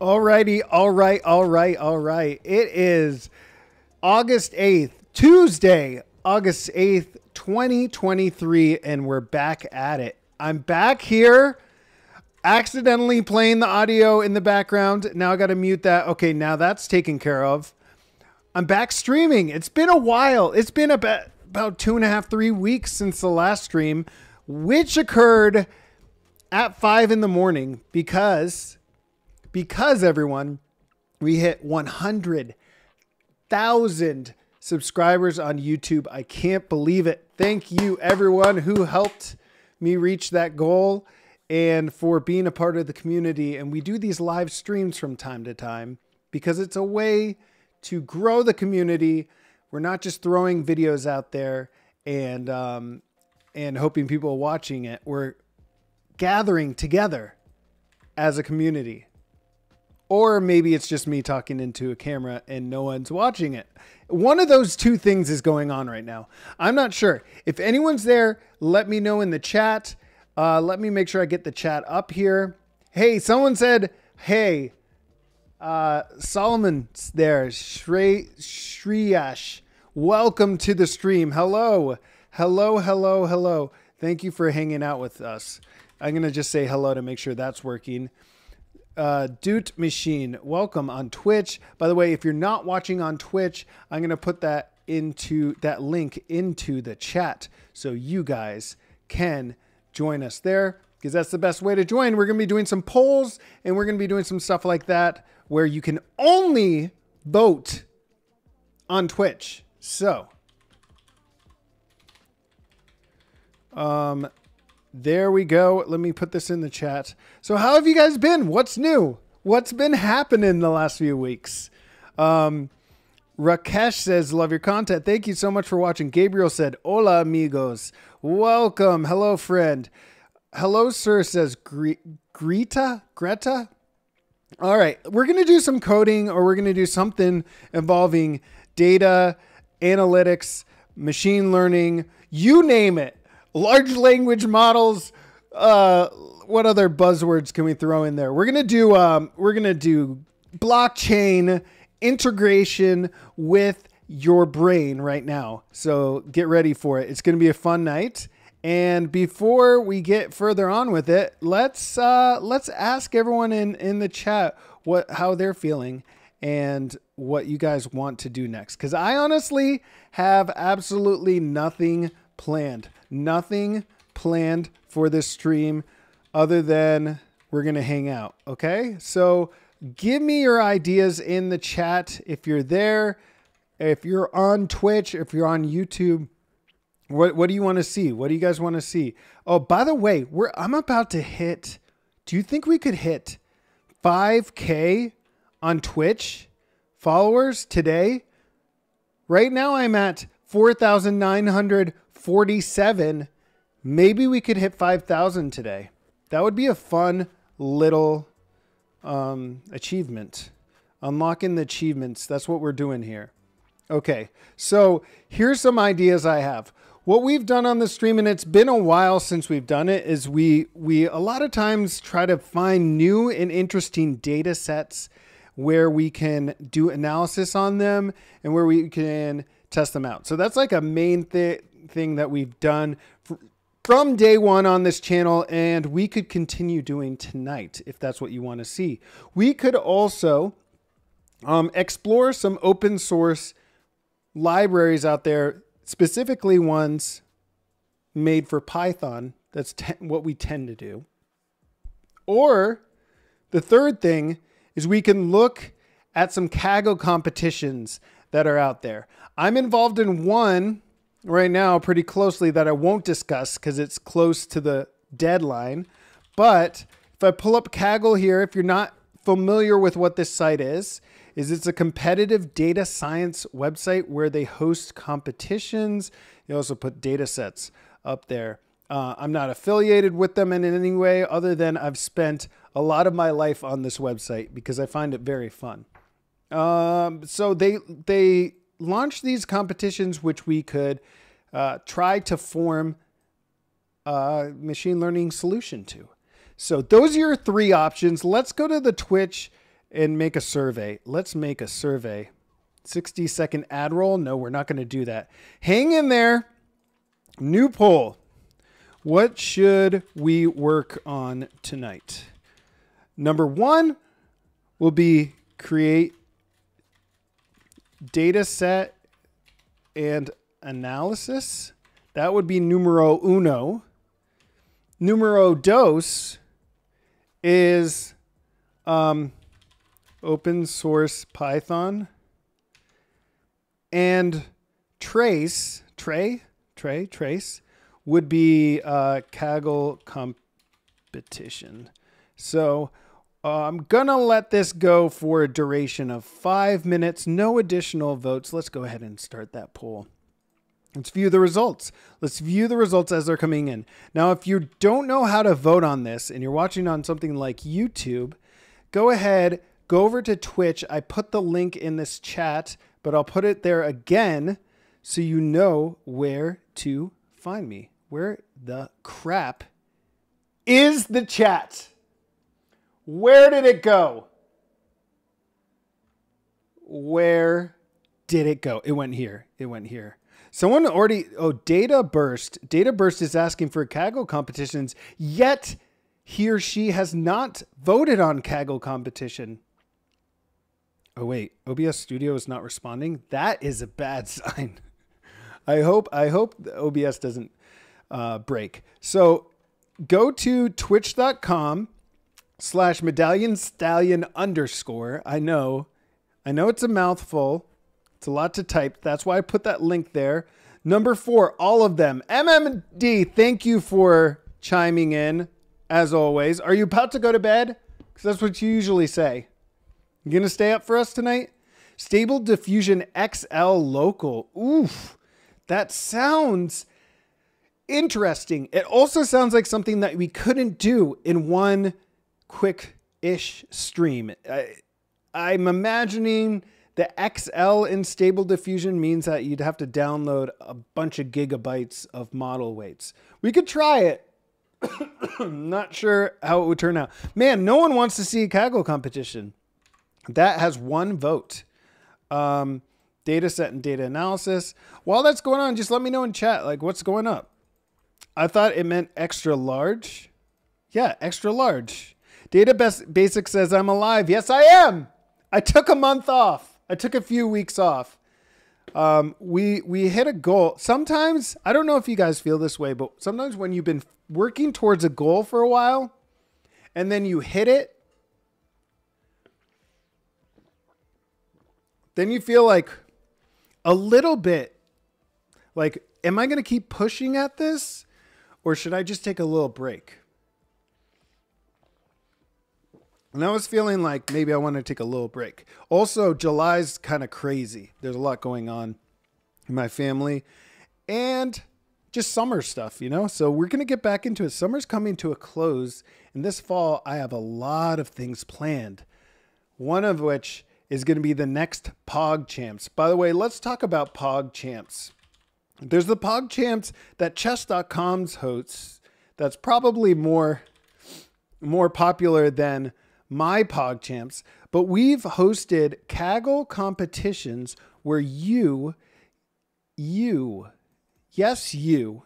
Alrighty, all right, all right, all right. It is August 8th, Tuesday, August 8th, 2023, and we're back at it. I'm back here, accidentally playing the audio in the background. Now I got to mute that. Okay, now that's taken care of. I'm back streaming. It's been a while. It's been about, about two and a half, three weeks since the last stream, which occurred at five in the morning because because everyone, we hit 100,000 subscribers on YouTube. I can't believe it. Thank you, everyone who helped me reach that goal and for being a part of the community. And we do these live streams from time to time because it's a way to grow the community. We're not just throwing videos out there and um, and hoping people are watching it. We're gathering together as a community or maybe it's just me talking into a camera and no one's watching it. One of those two things is going on right now. I'm not sure. If anyone's there, let me know in the chat. Uh, let me make sure I get the chat up here. Hey, someone said, hey, uh, Solomon's there. Shre- welcome to the stream. Hello. Hello, hello, hello. Thank you for hanging out with us. I'm going to just say hello to make sure that's working uh, Doot Machine, welcome on Twitch. By the way, if you're not watching on Twitch, I'm gonna put that into that link into the chat so you guys can join us there because that's the best way to join. We're gonna be doing some polls and we're gonna be doing some stuff like that where you can only vote on Twitch. So, um, there we go. Let me put this in the chat. So, how have you guys been? What's new? What's been happening the last few weeks? Um, Rakesh says, Love your content. Thank you so much for watching. Gabriel said, Hola, amigos. Welcome. Hello, friend. Hello, sir, says Greta. Greta? All right. We're going to do some coding or we're going to do something involving data, analytics, machine learning, you name it large language models. Uh, what other buzzwords can we throw in there? We're gonna do um, we're gonna do blockchain integration with your brain right now. So get ready for it. It's gonna be a fun night. And before we get further on with it, let's uh, let's ask everyone in in the chat what how they're feeling and what you guys want to do next. Because I honestly have absolutely nothing planned. Nothing planned for this stream other than we're going to hang out. Okay. So give me your ideas in the chat if you're there. If you're on Twitch, if you're on YouTube, what, what do you want to see? What do you guys want to see? Oh, by the way, we're I'm about to hit. Do you think we could hit 5k on Twitch followers today? Right now I'm at 4,900 47. Maybe we could hit 5,000 today. That would be a fun little um, achievement. Unlocking the achievements. That's what we're doing here. Okay, so here's some ideas I have. What we've done on the stream, and it's been a while since we've done it, is we we a lot of times try to find new and interesting data sets where we can do analysis on them and where we can test them out. So that's like a main thing thing that we've done from day one on this channel, and we could continue doing tonight if that's what you want to see. We could also um, explore some open source libraries out there, specifically ones made for Python. That's what we tend to do. Or the third thing is we can look at some Kaggle competitions that are out there. I'm involved in one right now pretty closely that I won't discuss because it's close to the deadline. But if I pull up Kaggle here, if you're not familiar with what this site is, is it's a competitive data science website where they host competitions. They also put data sets up there. Uh, I'm not affiliated with them in any way other than I've spent a lot of my life on this website because I find it very fun. Um, so they they launch these competitions, which we could uh, try to form a machine learning solution to. So those are your three options. Let's go to the Twitch and make a survey. Let's make a survey. 60 second ad roll. No, we're not going to do that. Hang in there. New poll. What should we work on tonight? Number one will be create data set and analysis. That would be numero uno. Numero dos is um, open source Python and trace, tray, tray, trace would be uh, Kaggle competition. So I'm gonna let this go for a duration of five minutes, no additional votes. Let's go ahead and start that poll. Let's view the results. Let's view the results as they're coming in. Now, if you don't know how to vote on this and you're watching on something like YouTube, go ahead, go over to Twitch. I put the link in this chat, but I'll put it there again so you know where to find me. Where the crap is the chat? Where did it go? Where did it go? It went here. It went here. Someone already, oh, Data Burst. Data Burst is asking for Kaggle competitions, yet he or she has not voted on Kaggle competition. Oh, wait, OBS Studio is not responding? That is a bad sign. I hope, I hope OBS doesn't uh, break. So go to twitch.com slash medallion stallion underscore. I know, I know it's a mouthful. It's a lot to type. That's why I put that link there. Number four, all of them. MMD, thank you for chiming in as always. Are you about to go to bed? Because that's what you usually say. You gonna stay up for us tonight? Stable Diffusion XL Local. Oof, that sounds interesting. It also sounds like something that we couldn't do in one quick ish stream. I, I'm imagining the XL in stable diffusion means that you'd have to download a bunch of gigabytes of model weights. We could try it. Not sure how it would turn out. Man, no one wants to see a Kaggle competition. That has one vote. Um, data set and data analysis. While that's going on, just let me know in chat, like what's going up. I thought it meant extra large. Yeah, extra large. Data Basic says I'm alive. Yes, I am. I took a month off. I took a few weeks off. Um, we we hit a goal. Sometimes I don't know if you guys feel this way, but sometimes when you've been working towards a goal for a while, and then you hit it, then you feel like a little bit like, am I going to keep pushing at this? Or should I just take a little break? And I was feeling like maybe I want to take a little break. Also, July's kind of crazy. There's a lot going on in my family and just summer stuff, you know? So we're going to get back into it. Summer's coming to a close. And this fall, I have a lot of things planned. One of which is going to be the next Pog Champs. By the way, let's talk about Pog Champs. There's the Pog Champs that chess.com's hosts that's probably more more popular than my PogChamps, but we've hosted Kaggle competitions where you you yes you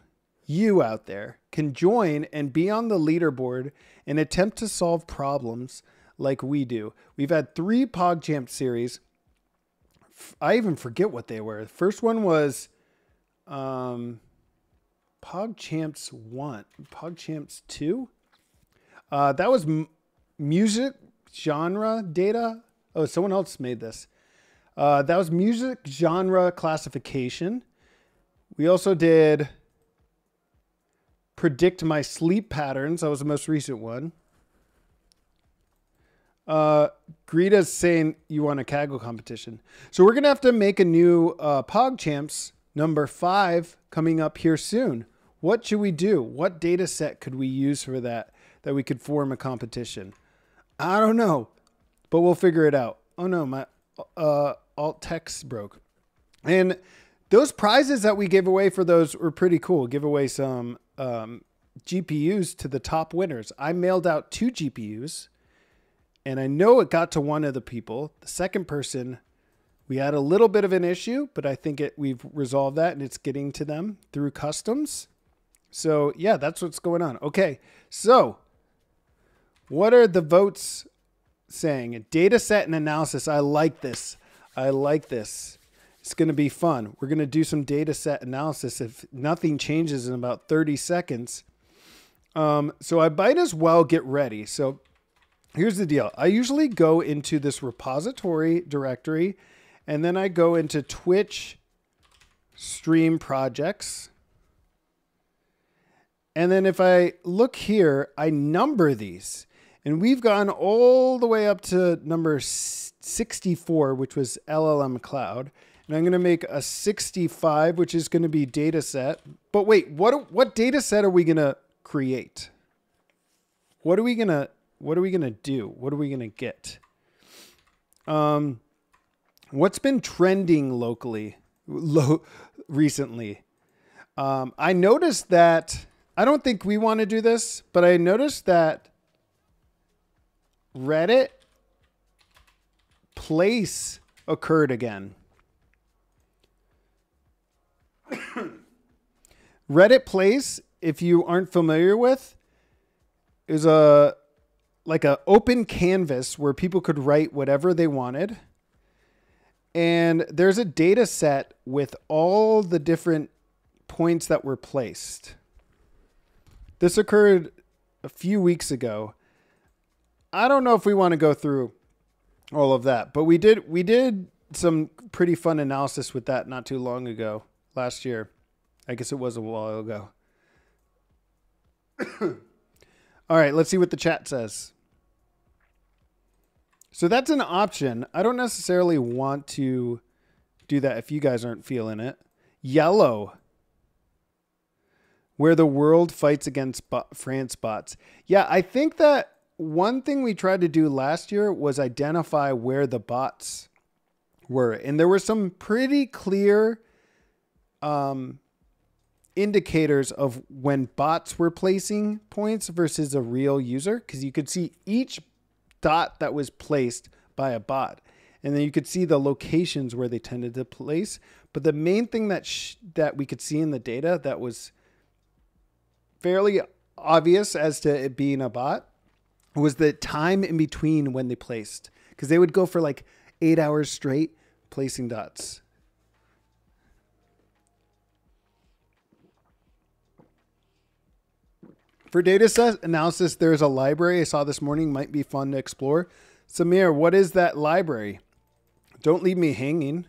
you out there can join and be on the leaderboard and attempt to solve problems like we do. We've had 3 Pog Champ series. I even forget what they were. The first one was um, PogChamps 1, PogChamps 2. Uh, that was music genre data. Oh, someone else made this. Uh, that was music genre classification. We also did predict my sleep patterns. That was the most recent one. Uh, Greta's saying you want a Kaggle competition. So we're going to have to make a new uh, PogChamps Number five coming up here soon. What should we do? What data set could we use for that that we could form a competition? I don't know, but we'll figure it out. Oh no, my uh, alt text broke. And those prizes that we gave away for those were pretty cool. Give away some um, GPUs to the top winners. I mailed out two GPUs And I know it got to one of the people. The second person, we had a little bit of an issue, but I think it we've resolved that and it's getting to them through customs. So yeah, that's what's going on. Okay, so what are the votes saying? Data set and analysis. I like this. I like this. It's going to be fun. We're going to do some data set analysis if nothing changes in about 30 seconds. Um, so I might as well get ready. So here's the deal. I usually go into this repository directory and then I go into Twitch stream projects. And then if I look here, I number these. And we've gone all the way up to number 64, which was LLM Cloud. And I'm going to make a 65, which is going to be data set. But wait, what what data set are we going to create? What are we going to what are we going to do? What are we going to get? Um what's been trending locally lo- recently? Um, I noticed that I don't think we want to do this, but I noticed that Reddit place occurred again. Reddit place, if you aren't familiar with, is a like a open canvas where people could write whatever they wanted. And there's a data set with all the different points that were placed. This occurred a few weeks ago. I don't know if we want to go through all of that, but we did we did some pretty fun analysis with that not too long ago, last year. I guess it was a while ago. all right, let's see what the chat says. So that's an option. I don't necessarily want to do that if you guys aren't feeling it. Yellow where the world fights against France bots. Yeah, I think that one thing we tried to do last year was identify where the bots were. And there were some pretty clear um, indicators of when bots were placing points versus a real user because you could see each dot that was placed by a bot. And then you could see the locations where they tended to place. But the main thing that that we could see in the data that was fairly obvious as to it being a bot was the time in between when they placed because they would go for like eight hours straight placing dots. For data set analysis, there's a library I saw this morning, might be fun to explore. Samir, what is that library? Don't leave me hanging.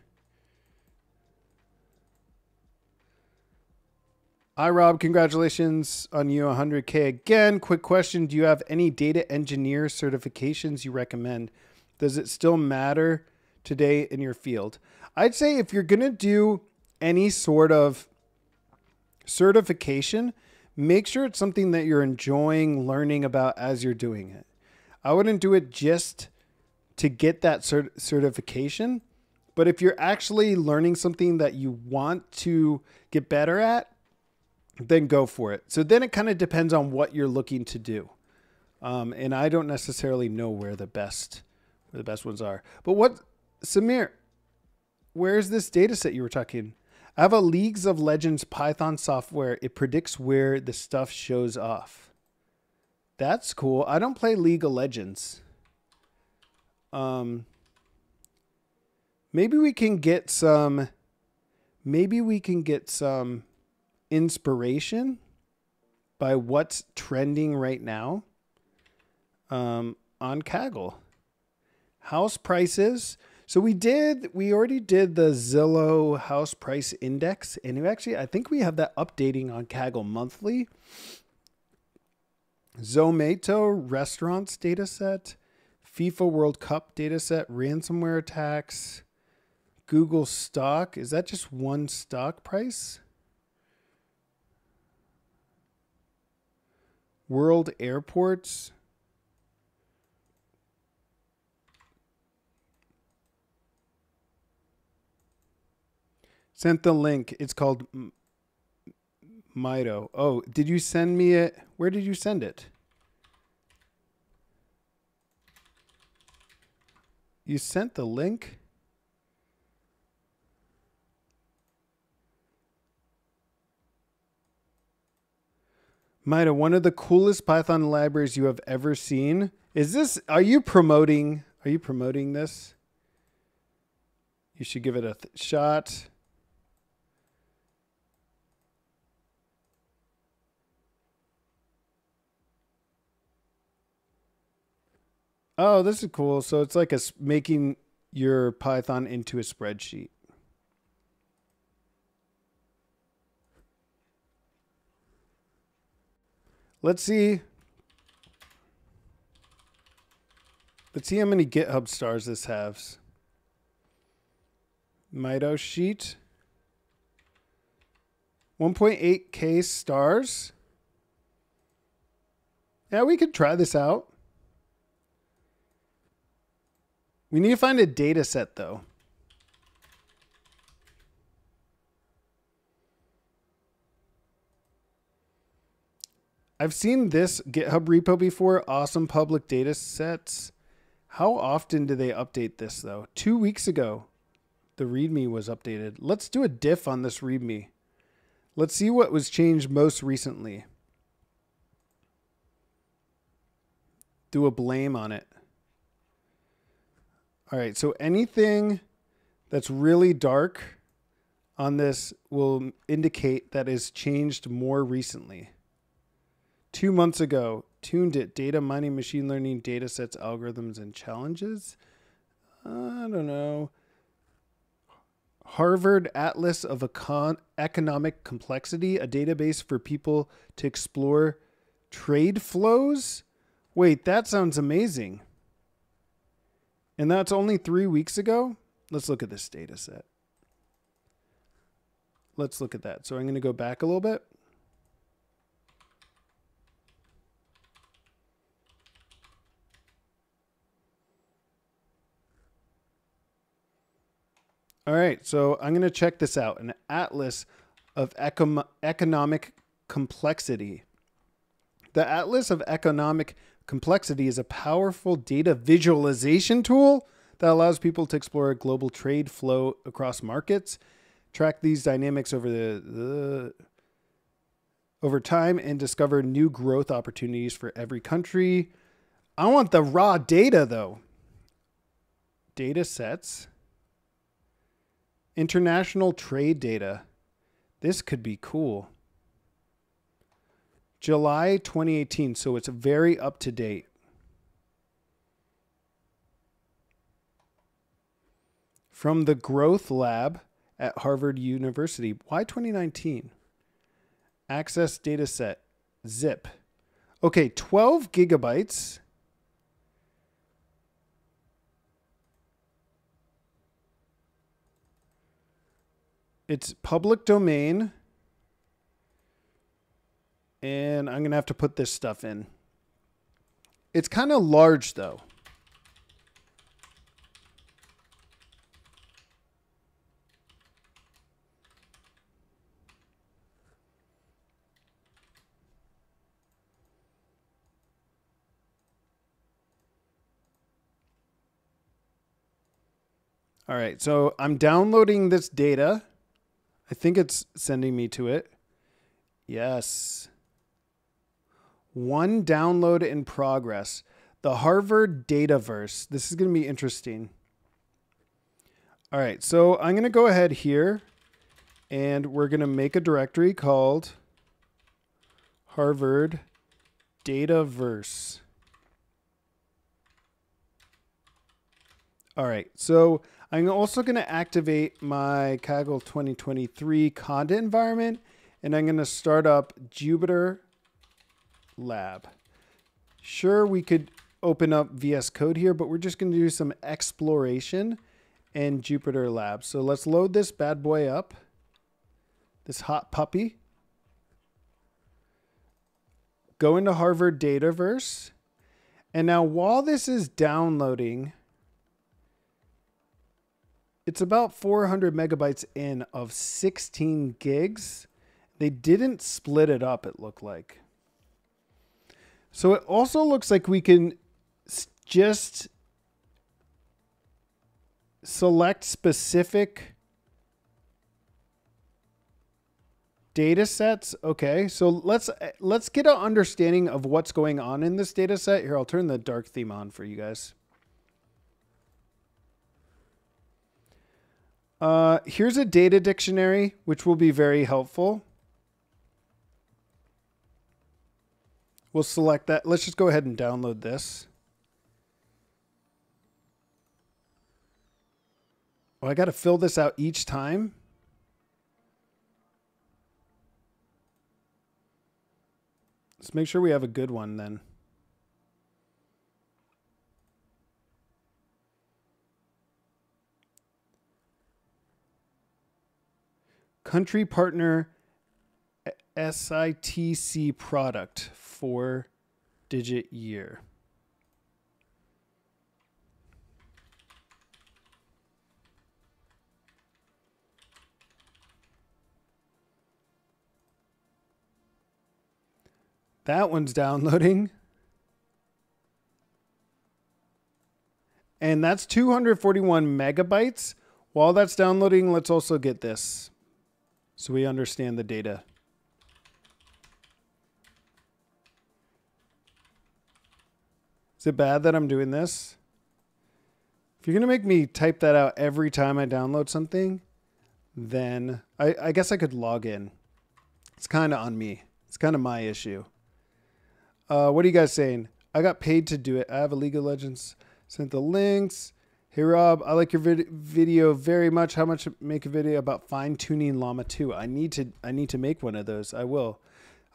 Hi, Rob. Congratulations on you 100K again. Quick question Do you have any data engineer certifications you recommend? Does it still matter today in your field? I'd say if you're going to do any sort of certification, make sure it's something that you're enjoying learning about as you're doing it. I wouldn't do it just to get that cert- certification, but if you're actually learning something that you want to get better at, then go for it. So then it kind of depends on what you're looking to do. Um, and I don't necessarily know where the best where the best ones are. But what Samir, where's this data set you were talking? I have a Leagues of Legends Python software. It predicts where the stuff shows off. That's cool. I don't play League of Legends. Um maybe we can get some maybe we can get some inspiration by what's trending right now um, on Kaggle. House prices. So we did, we already did the Zillow house price index. And actually, I think we have that updating on Kaggle monthly. Zomato restaurants data set, FIFA World Cup data set, ransomware attacks, Google stock. Is that just one stock price? World Airports. Sent the link. It's called Mito. Oh, did you send me it? Where did you send it? You sent the link? Mito, one of the coolest Python libraries you have ever seen. Is this are you promoting are you promoting this? You should give it a shot. Oh, this is cool. So it's like a, making your Python into a spreadsheet. Let's see. Let's see how many GitHub stars this has. Mito sheet. 1.8k stars. Yeah, we could try this out. We need to find a data set though. I've seen this GitHub repo before, awesome public data sets. How often do they update this though? Two weeks ago, the README was updated. Let's do a diff on this README. Let's see what was changed most recently. Do a blame on it. All right, so anything that's really dark on this will indicate that is changed more recently. Two months ago, tuned it, data mining, machine learning, data sets, algorithms, and challenges. I don't know. Harvard Atlas of Econ- Economic Complexity, a database for people to explore trade flows. Wait, that sounds amazing. And that's only three weeks ago. Let's look at this data set. Let's look at that. So I'm going to go back a little bit. All right, so I'm going to check this out an atlas of econ- economic complexity. The Atlas of Economic Complexity is a powerful data visualization tool that allows people to explore a global trade flow across markets, track these dynamics over the, the over time and discover new growth opportunities for every country. I want the raw data though. Data sets. International trade data. This could be cool. July 2018, so it's very up to date. From the Growth Lab at Harvard University. Why 2019? Access data set, zip. Okay, 12 gigabytes. It's public domain. And I'm going to have to put this stuff in. It's kind of large, though. All right, so I'm downloading this data. I think it's sending me to it. Yes. One download in progress. The Harvard Dataverse. This is going to be interesting. All right, so I'm going to go ahead here and we're going to make a directory called Harvard Dataverse. All right, so I'm also going to activate my Kaggle 2023 Conda environment and I'm going to start up Jupyter Lab. Sure, we could open up VS Code here, but we're just going to do some exploration in Jupyter Lab. So let's load this bad boy up, this hot puppy. Go into Harvard Dataverse. And now while this is downloading, it's about 400 megabytes in of 16 gigs. They didn't split it up, it looked like. So it also looks like we can just select specific data sets. Okay, so let's let's get an understanding of what's going on in this data set. Here, I'll turn the dark theme on for you guys. Uh, here's a data dictionary, which will be very helpful. We'll select that. Let's just go ahead and download this. Oh, I got to fill this out each time. Let's make sure we have a good one then. Country partner eh, SITC product, four digit year. That one's downloading. And that's 241 megabytes. While that's downloading, let's also get this so we understand the data. Is it bad that I'm doing this? If you're going to make me type that out every time I download something, then I, I guess I could log in. It's kind of on me. It's kind of my issue. Uh, what are you guys saying? I got paid to do it. I have a League of Legends. Sent the links. Hey Rob, I like your vid- video very much. How much make a video about fine tuning Llama 2? I need to I need to make one of those. I will.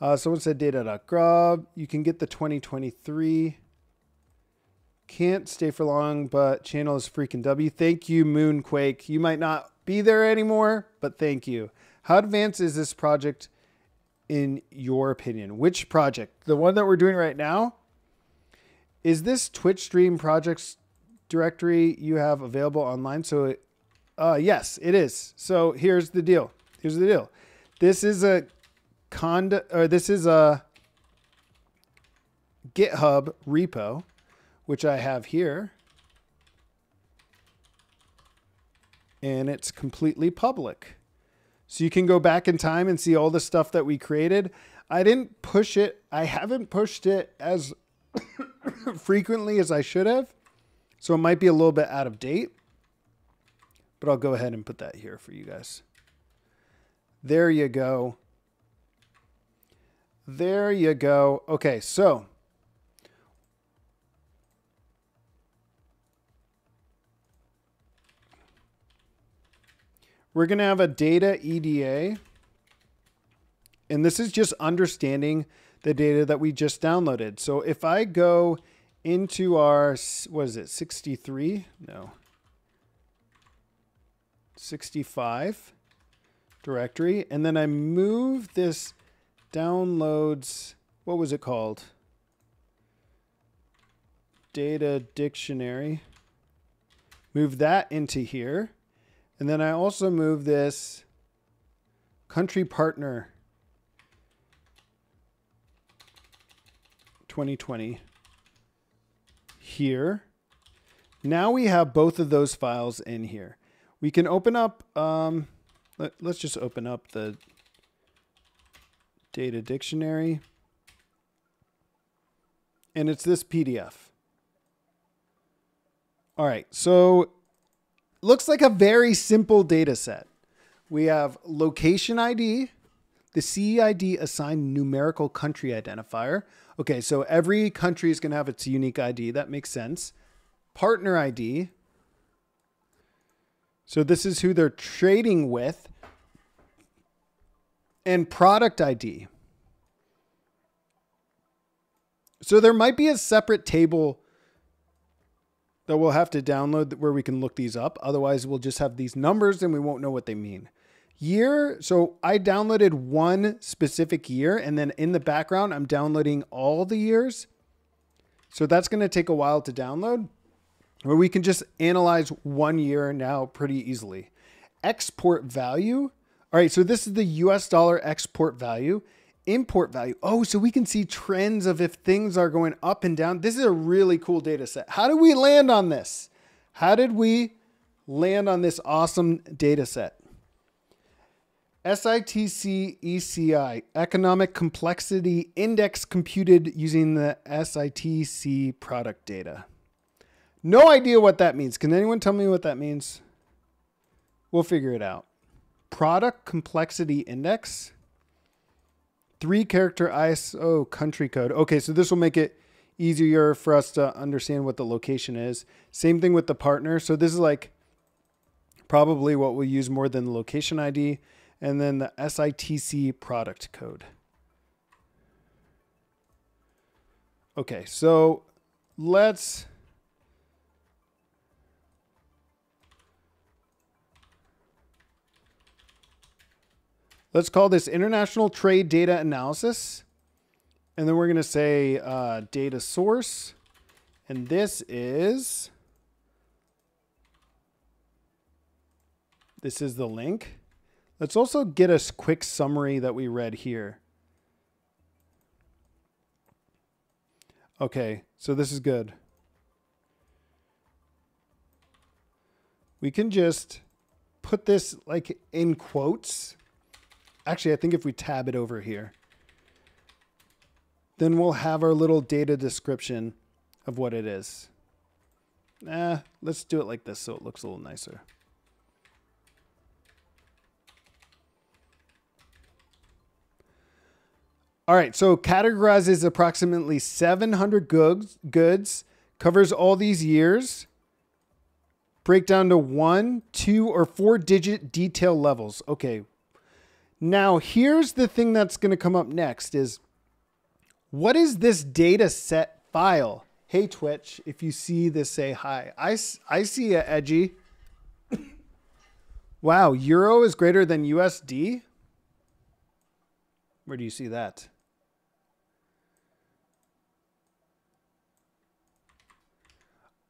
Uh, someone said data.grub. You can get the 2023. Can't stay for long, but channel is freaking W. Thank you, Moonquake. You might not be there anymore, but thank you. How advanced is this project? in your opinion? Which project? The one that we're doing right now? Is this Twitch stream projects directory you have available online? So, it, uh, yes, it is. So here's the deal. Here's the deal. This is a conda, or this is a GitHub repo, which I have here. And it's completely public. So you can go back in time and see all the stuff that we created. I didn't push it. I haven't pushed it as frequently as I should have. So it might be a little bit out of date. But I'll go ahead and put that here for you guys. There you go. There you go. Okay, so We're going to have a data EDA. And this is just understanding the data that we just downloaded. So if I go into our, what is it, 63? No. 65 directory. And then I move this downloads, what was it called? Data dictionary. Move that into here. And then I also move this country partner 2020 here. Now we have both of those files in here. We can open up, um, let, let's just open up the data dictionary. And it's this PDF. All right, so looks like a very simple data set. We have location ID, the CID assigned numerical country identifier. Okay, so every country is going to have its unique ID. That makes sense. Partner ID. So this is who they're trading with. And product ID. So there might be a separate table that we'll have to download where we can look these up. Otherwise, we'll just have these numbers and we won't know what they mean. Year, so I downloaded one specific year and then in the background, I'm downloading all the years. So that's going to take a while to download, where we can just analyze one year now pretty easily. Export value. All right, so this is the US dollar export value import value. Oh, so we can see trends of if things are going up and down. This is a really cool data set. How did we land on this? How did we land on this awesome data set. SITC ECI, Economic Complexity Index computed using the SITC product data. No idea what that means. Can anyone tell me what that means? We'll figure it out. Product Complexity Index, three character ISO country code. Okay, so this will make it easier for us to understand what the location is. Same thing with the partner. So this is like probably what we'll use more than the location ID and then the SITC product code. Okay, so let's let's call this international trade data analysis. And then we're going to say uh, data source. And this is, this is the link. Let's also get a quick summary that we read here. Okay, so this is good. We can just put this like in quotes. Actually, I think if we tab it over here, then we'll have our little data description of what it is. Eh, let's do it like this so it looks a little nicer. All right, so categorizes approximately 700 goods, goods, covers all these years, break down to one, two, or four digit detail levels. Okay. Now, here's the thing that's going to come up next is what is this data set file? Hey, Twitch, if you see this, say hi. I, I see it, Edgy. wow, Euro is greater than USD? Where do you see that?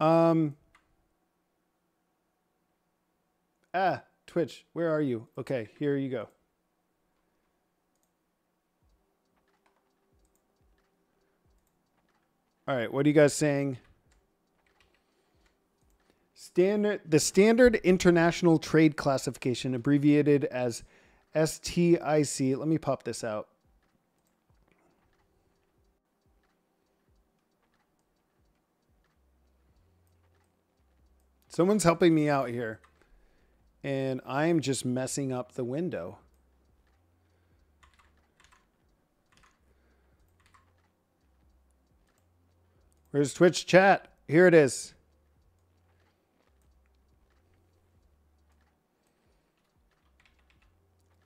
Um. Ah, Twitch, where are you? Okay, here you go. All right, what are you guys saying? Standard, the Standard International Trade Classification, abbreviated as STIC. Let me pop this out. Someone's helping me out here. And I'm just messing up the window. Where's Twitch chat? Here it is.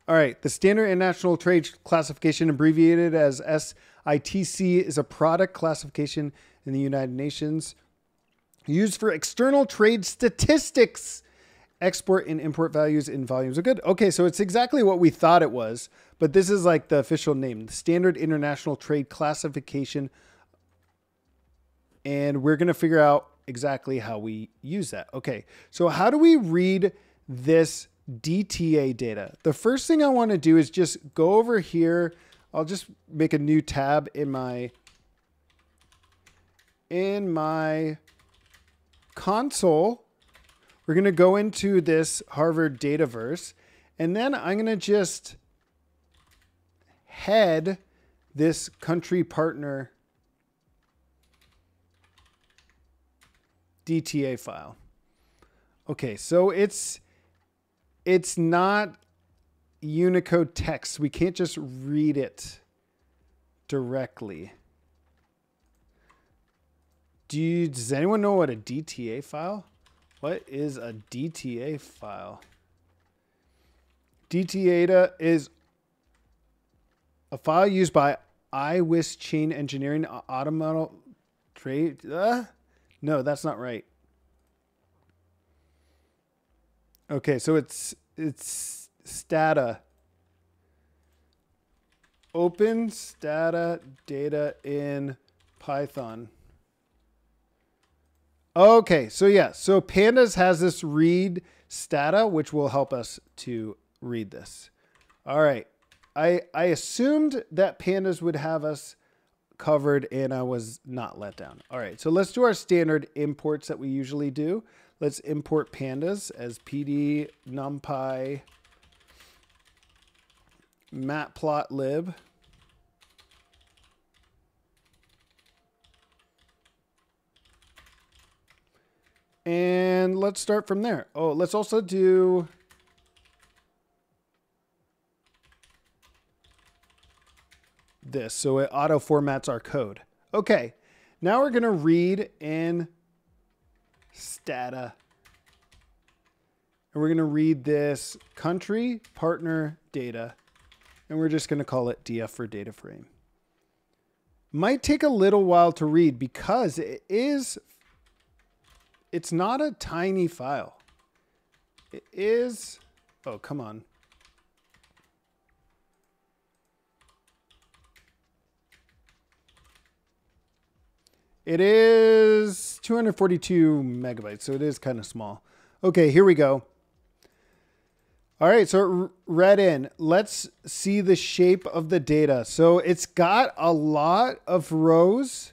All right, the Standard International Trade Classification, abbreviated as SITC, is a product classification in the United Nations used for external trade statistics. Export and import values in volumes are good. Okay, so it's exactly what we thought it was, but this is like the official name, the Standard International Trade Classification. And we're going to figure out exactly how we use that. Okay, so how do we read this DTA data? The first thing I want to do is just go over here. I'll just make a new tab in my in my console, we're going to go into this Harvard Dataverse, and then I'm going to just head this country partner DTA file. Okay, so it's it's not Unicode text. We can't just read it directly. Do you, does anyone know what a DTA file? What is a DTA file? DTA is a file used by IWIS Chain Engineering Automotive Trade. Uh, no, that's not right. Okay, so it's it's stata. Open stata data in Python. Okay, so yeah, so Pandas has this read stata, which will help us to read this. All right, I I assumed that Pandas would have us covered, and I was not let down. All right, so let's do our standard imports that we usually do. Let's import pandas as pd numpy matplotlib. And let's start from there. Oh, let's also do this so it auto formats our code. Okay, now we're going to read in Stata. And we're going to read this country partner data. And we're just going to call it DF for data frame. Might take a little while to read because it is, it's not a tiny file. It is, oh, come on. It is 242 megabytes, so it is kind of small. Okay, here we go. All right, so read in. Let's see the shape of the data. So it's got a lot of rows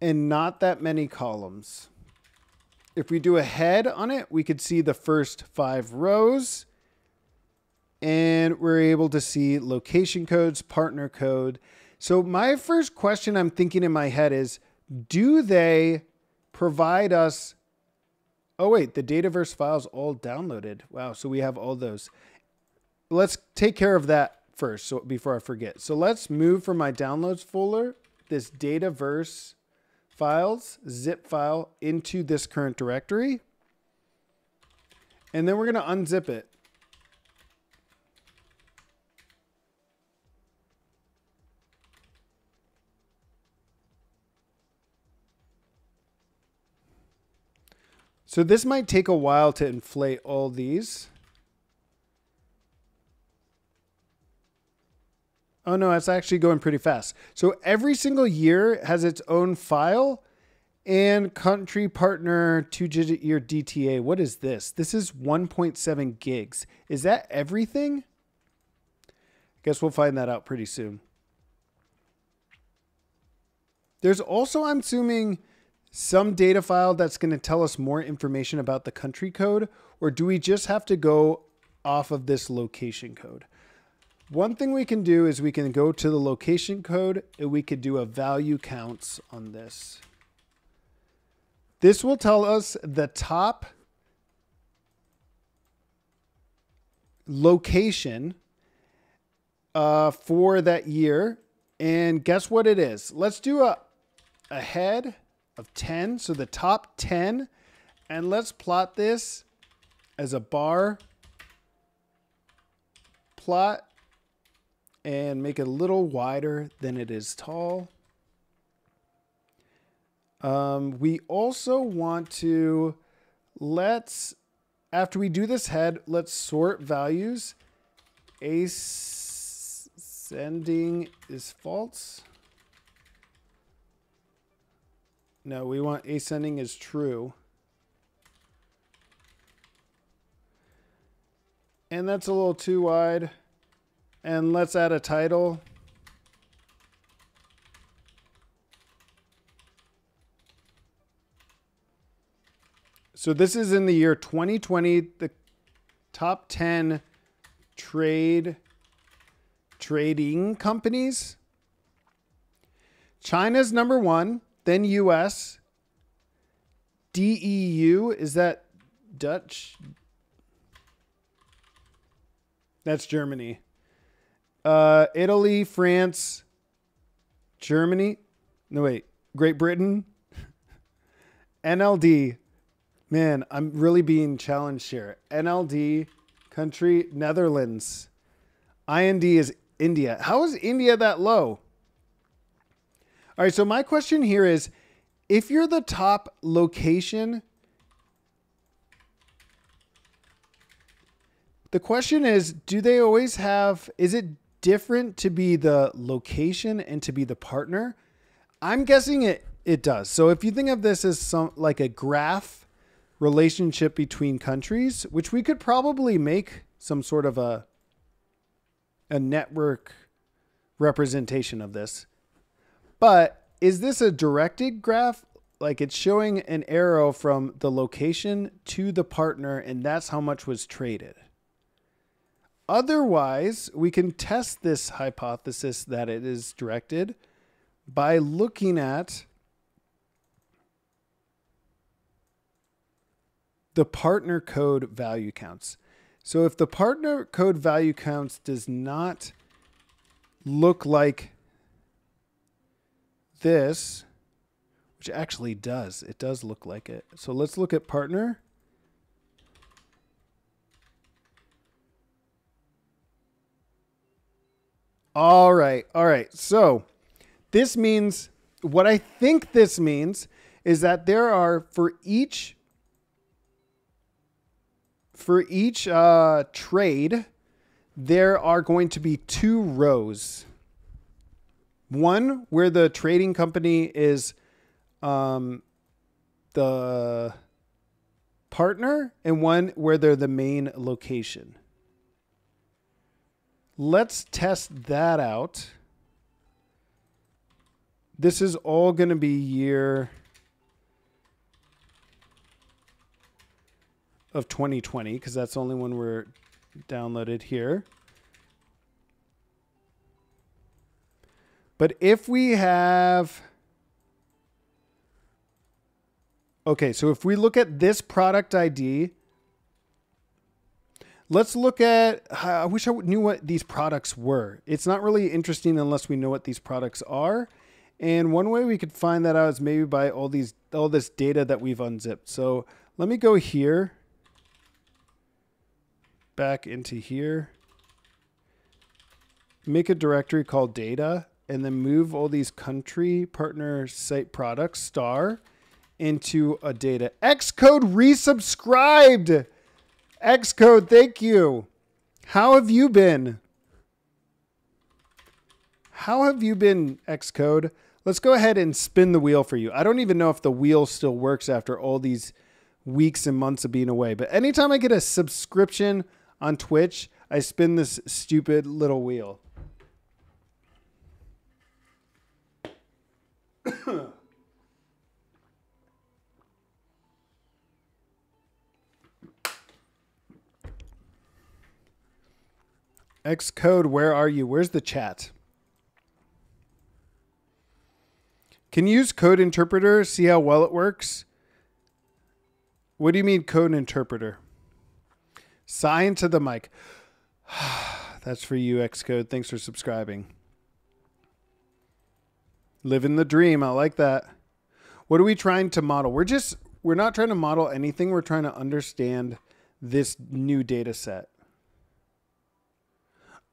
and not that many columns. If we do a head on it, we could see the first five rows. And we're able to see location codes, partner code. So my first question I'm thinking in my head is, do they provide us oh wait the dataverse files all downloaded. Wow so we have all those. Let's take care of that first so before i forget. So let's move from my downloads folder this dataverse files zip file into this current directory and then we're going to unzip it So this might take a while to inflate all these. Oh no, it's actually going pretty fast. So every single year has its own file and country partner two digit year DTA. What is this? This is 1.7 gigs. Is that everything? I guess we'll find that out pretty soon. There's also, I'm assuming, some data file that's going to tell us more information about the country code, or do we just have to go off of this location code? One thing we can do is we can go to the location code and we could do a value counts on this. This will tell us the top location uh, for that year. And guess what it is? Let's do a, a head of 10. So the top 10. And let's plot this as a bar plot and make it a little wider than it is tall. Um, we also want to, let's, after we do this head, let's sort values. Ascending is false. No, we want ascending is true. And that's a little too wide. And let's add a title. So this is in the year 2020, the top 10 trade trading companies. China's number one then US, DEU, is that Dutch? That's Germany. Uh, Italy, France, Germany. No, wait. Great Britain. NLD. Man, I'm really being challenged here. NLD, country, Netherlands. IND is India. How is India that low? All right, so my question here is if you're the top location, the question is do they always have, is it different to be the location and to be the partner? I'm guessing it it does. So if you think of this as some like a graph relationship between countries, which we could probably make some sort of a a network representation of this. But is this a directed graph like it's showing an arrow from the location to the partner, and that's how much was traded. Otherwise, we can test this hypothesis that it is directed by looking at the partner code value counts. So if the partner code value counts does not look like this, which actually does, it does look like it. So let's look at partner. All right. All right. So this means what I think this means is that there are for each for each uh, trade, there are going to be two rows. One where the trading company is um, the partner, and one where they're the main location. Let's test that out. This is all going to be year of 2020 because that's the only one we're downloaded here. But if we have Okay, so if we look at this product ID, let's look at I wish I knew what these products were. It's not really interesting unless we know what these products are. And one way we could find that out is maybe by all these all this data that we've unzipped. So let me go here back into here. Make a directory called data and then move all these country partner site products star into a data. Xcode resubscribed. Xcode, thank you. How have you been? How have you been, Xcode? Let's go ahead and spin the wheel for you. I don't even know if the wheel still works after all these weeks and months of being away. But anytime I get a subscription on Twitch, I spin this stupid little wheel. Xcode, where are you? Where's the chat? Can you use code interpreter? See how well it works? What do you mean code interpreter? Sign to the mic. That's for you, Xcode. Thanks for subscribing. Living the dream. I like that. What are we trying to model? We're just we're not trying to model anything. We're trying to understand this new data set.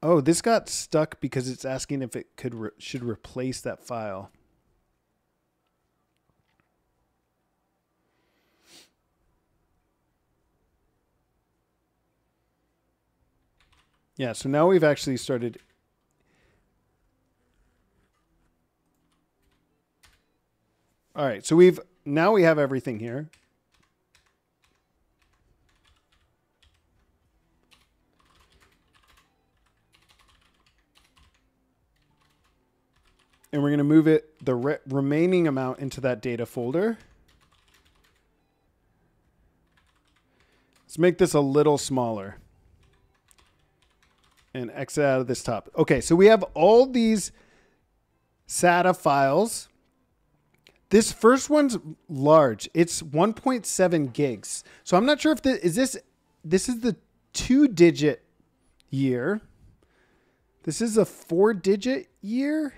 Oh, this got stuck because it's asking if it could re should replace that file. Yeah, so now we've actually started All right, so we've now we have everything here. And we're going to move it the re remaining amount into that data folder. Let's make this a little smaller and exit out of this top. Okay, so we have all these Stata files. This first one's large. It's 1.7 gigs. So I'm not sure if the is this this is the two digit year. This is a four digit year.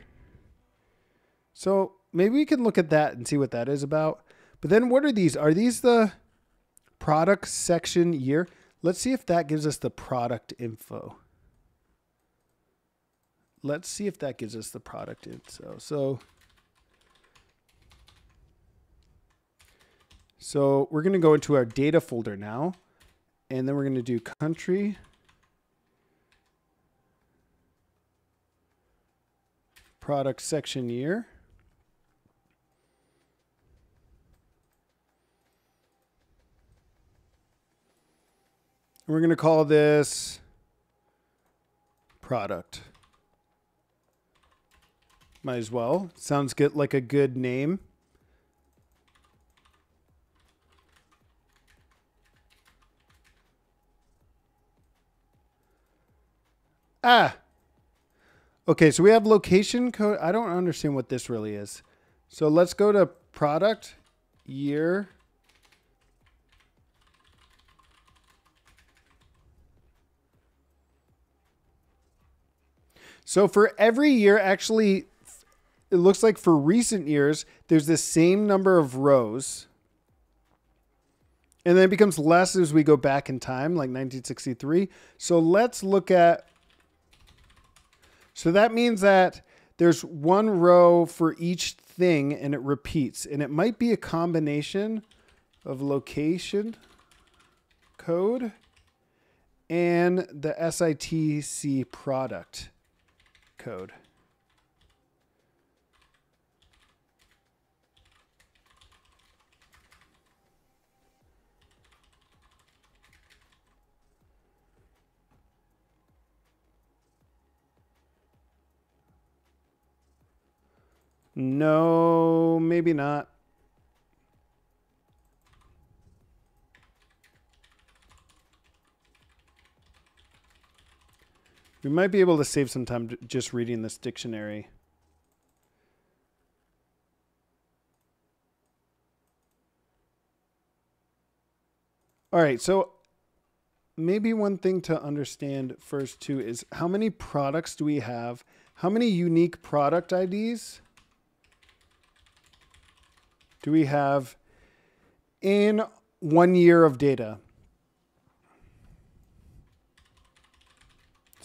So maybe we can look at that and see what that is about. But then what are these? Are these the product section year? Let's see if that gives us the product info. Let's see if that gives us the product info. So, so we're going to go into our data folder now, and then we're going to do country. Product section year. And we're going to call this product. Might as well. Sounds good, like a good name. Ah. Okay, so we have location code. I don't understand what this really is. So let's go to product year So for every year, actually, it looks like for recent years, there's the same number of rows. And then it becomes less as we go back in time, like 1963. So let's look at. So that means that there's one row for each thing and it repeats. And it might be a combination of location code and the SITC product code. No, maybe not. We might be able to save some time just reading this dictionary. All right, so maybe one thing to understand first too is how many products do we have? How many unique product IDs do we have in one year of data?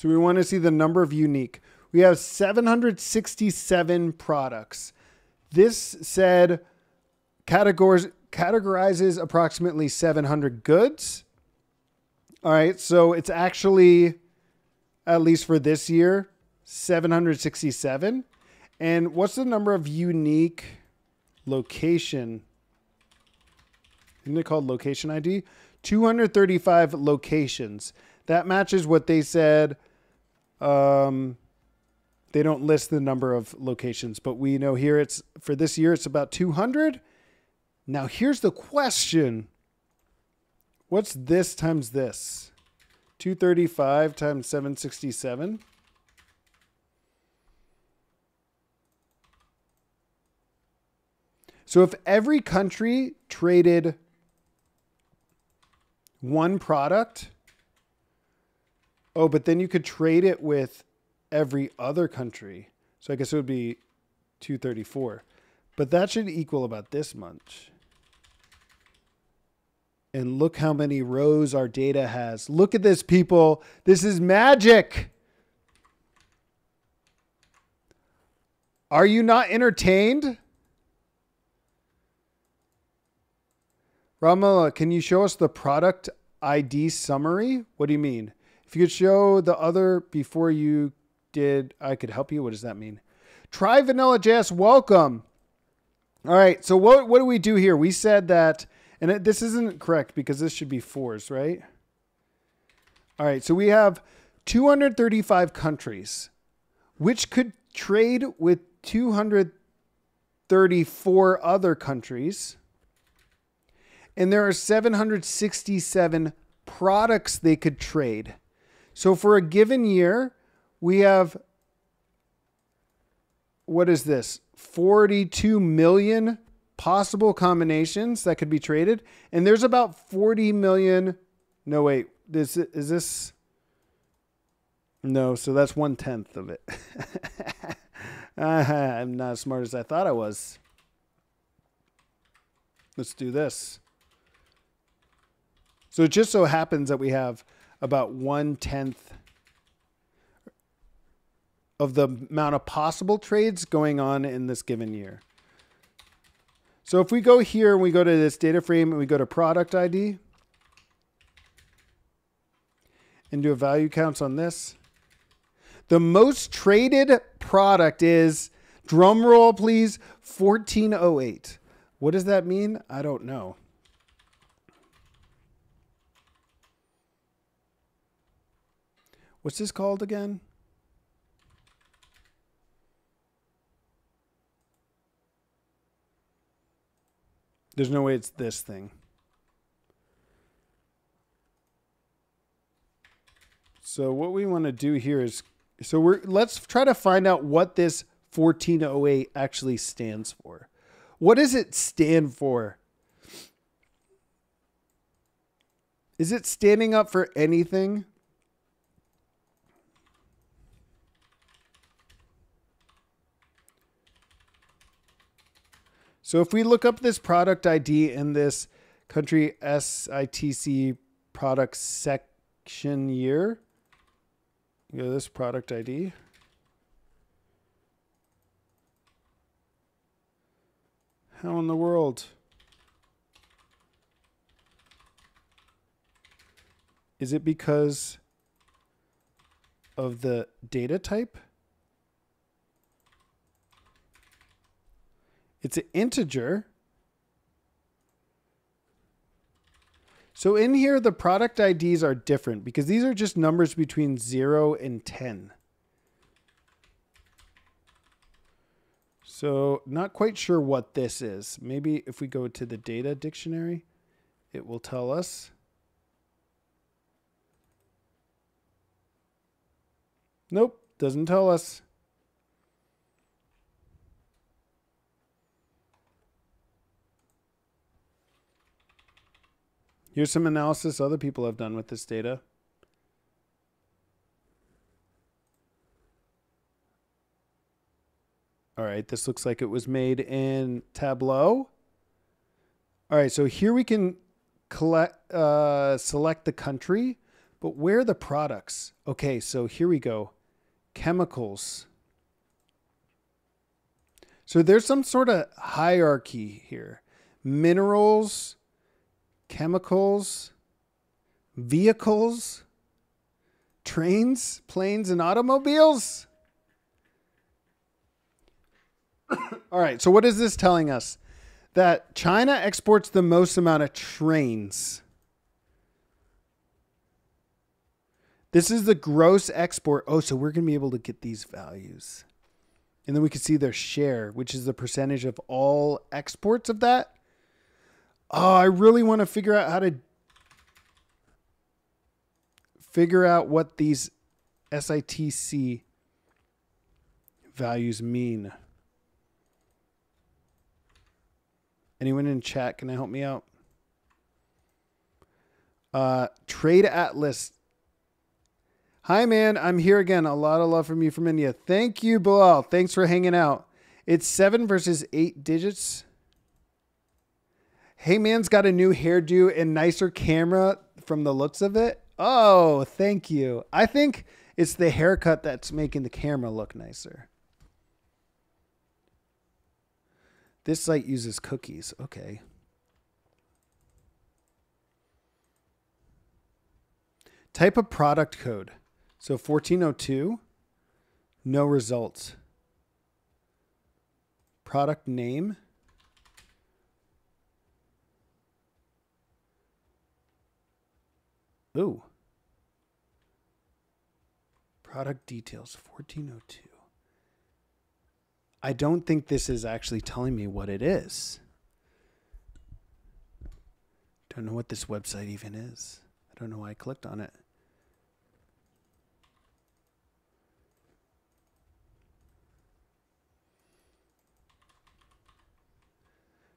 So we want to see the number of unique. We have 767 products. This said categories categorizes approximately 700 goods. All right, so it's actually at least for this year 767. And what's the number of unique location? Isn't it called location ID? 235 locations. That matches what they said um, they don't list the number of locations, but we know here it's for this year it's about 200. Now here's the question. What's this times this? 235 times 767. So if every country traded one product, Oh, but then you could trade it with every other country. So I guess it would be 234. But that should equal about this much. And look how many rows our data has. Look at this, people. This is magic. Are you not entertained? Rob Mulla, can you show us the product ID summary? What do you mean? If you could show the other before you did, I could help you. What does that mean? Try Vanilla JS. Welcome. All right. So what what do we do here? We said that, and it, this isn't correct because this should be fours, right? All right. So we have 235 countries, which could trade with 234 other countries. And there are 767 products they could trade. So for a given year, we have what is this? 42 million possible combinations that could be traded. And there's about 40 million. No, wait. This is this. No, so that's one tenth of it. Uh-huh, I'm not as smart as I thought I was. Let's do this. So it just so happens that we have about one tenth of the amount of possible trades going on in this given year. So if we go here and we go to this data frame and we go to product ID and do a value counts on this, the most traded product is, drum roll please, 1408. What does that mean? I don't know. What's this called again? There's no way it's this thing. So what we want to do here is So we're let's try to find out what this 1408 actually stands for. What does it stand for? Is it standing up for anything? So if we look up this product ID in this country SITC product section year, go this product ID. How in the world? Is it because of the data type? It's an integer. So in here, the product IDs are different because these are just numbers between 0 and 10. So not quite sure what this is. Maybe if we go to the data dictionary, it will tell us. Nope, doesn't tell us. Here's some analysis other people have done with this data. All right, this looks like it was made in Tableau. All right, so here we can collect, uh, select the country, but where are the products? Okay, so here we go. Chemicals. So there's some sort of hierarchy here. Minerals, chemicals, vehicles, trains, planes, and automobiles. All right, so what is this telling us? That China exports the most amount of trains. This is the gross export. Oh, so we're going to be able to get these values. And then we can see their share, which is the percentage of all exports of that. Oh, I really want to figure out how to figure out what these SITC values mean. Anyone in chat can I help me out? Uh, Trade Atlas. Hi, man. I'm here again. A lot of love from you from India. Thank you, Bilal. Thanks for hanging out. It's seven versus eight digits. Hey Man's got a new hairdo and nicer camera from the looks of it. Oh, thank you. I think it's the haircut that's making the camera look nicer. This site uses cookies. Okay. Type a product code. So 1402, no results. Product name. Ooh. Product details 1402. I don't think this is actually telling me what it is. Don't know what this website even is. I don't know why I clicked on it.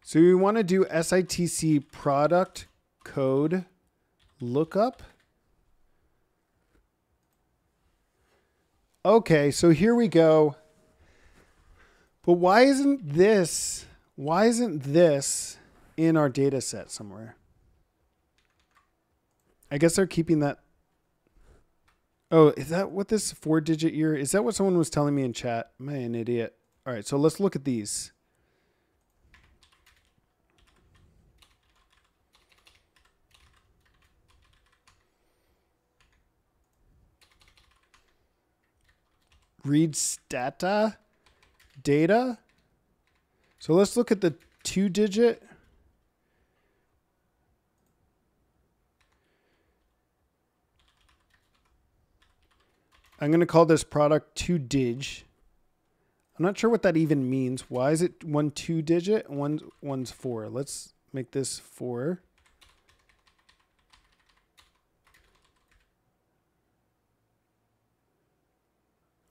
So we want to do SITC product code lookup. Okay, so here we go. But why isn't this, why isn't this in our data set somewhere? I guess they're keeping that. Oh, is that what this four digit year? Is that what someone was telling me in chat? Am I an idiot? All right, so let's look at these. Read stata data. So let's look at the two digit. I'm going to call this product two dig. I'm not sure what that even means. Why is it one two digit? One one's four. Let's make this four.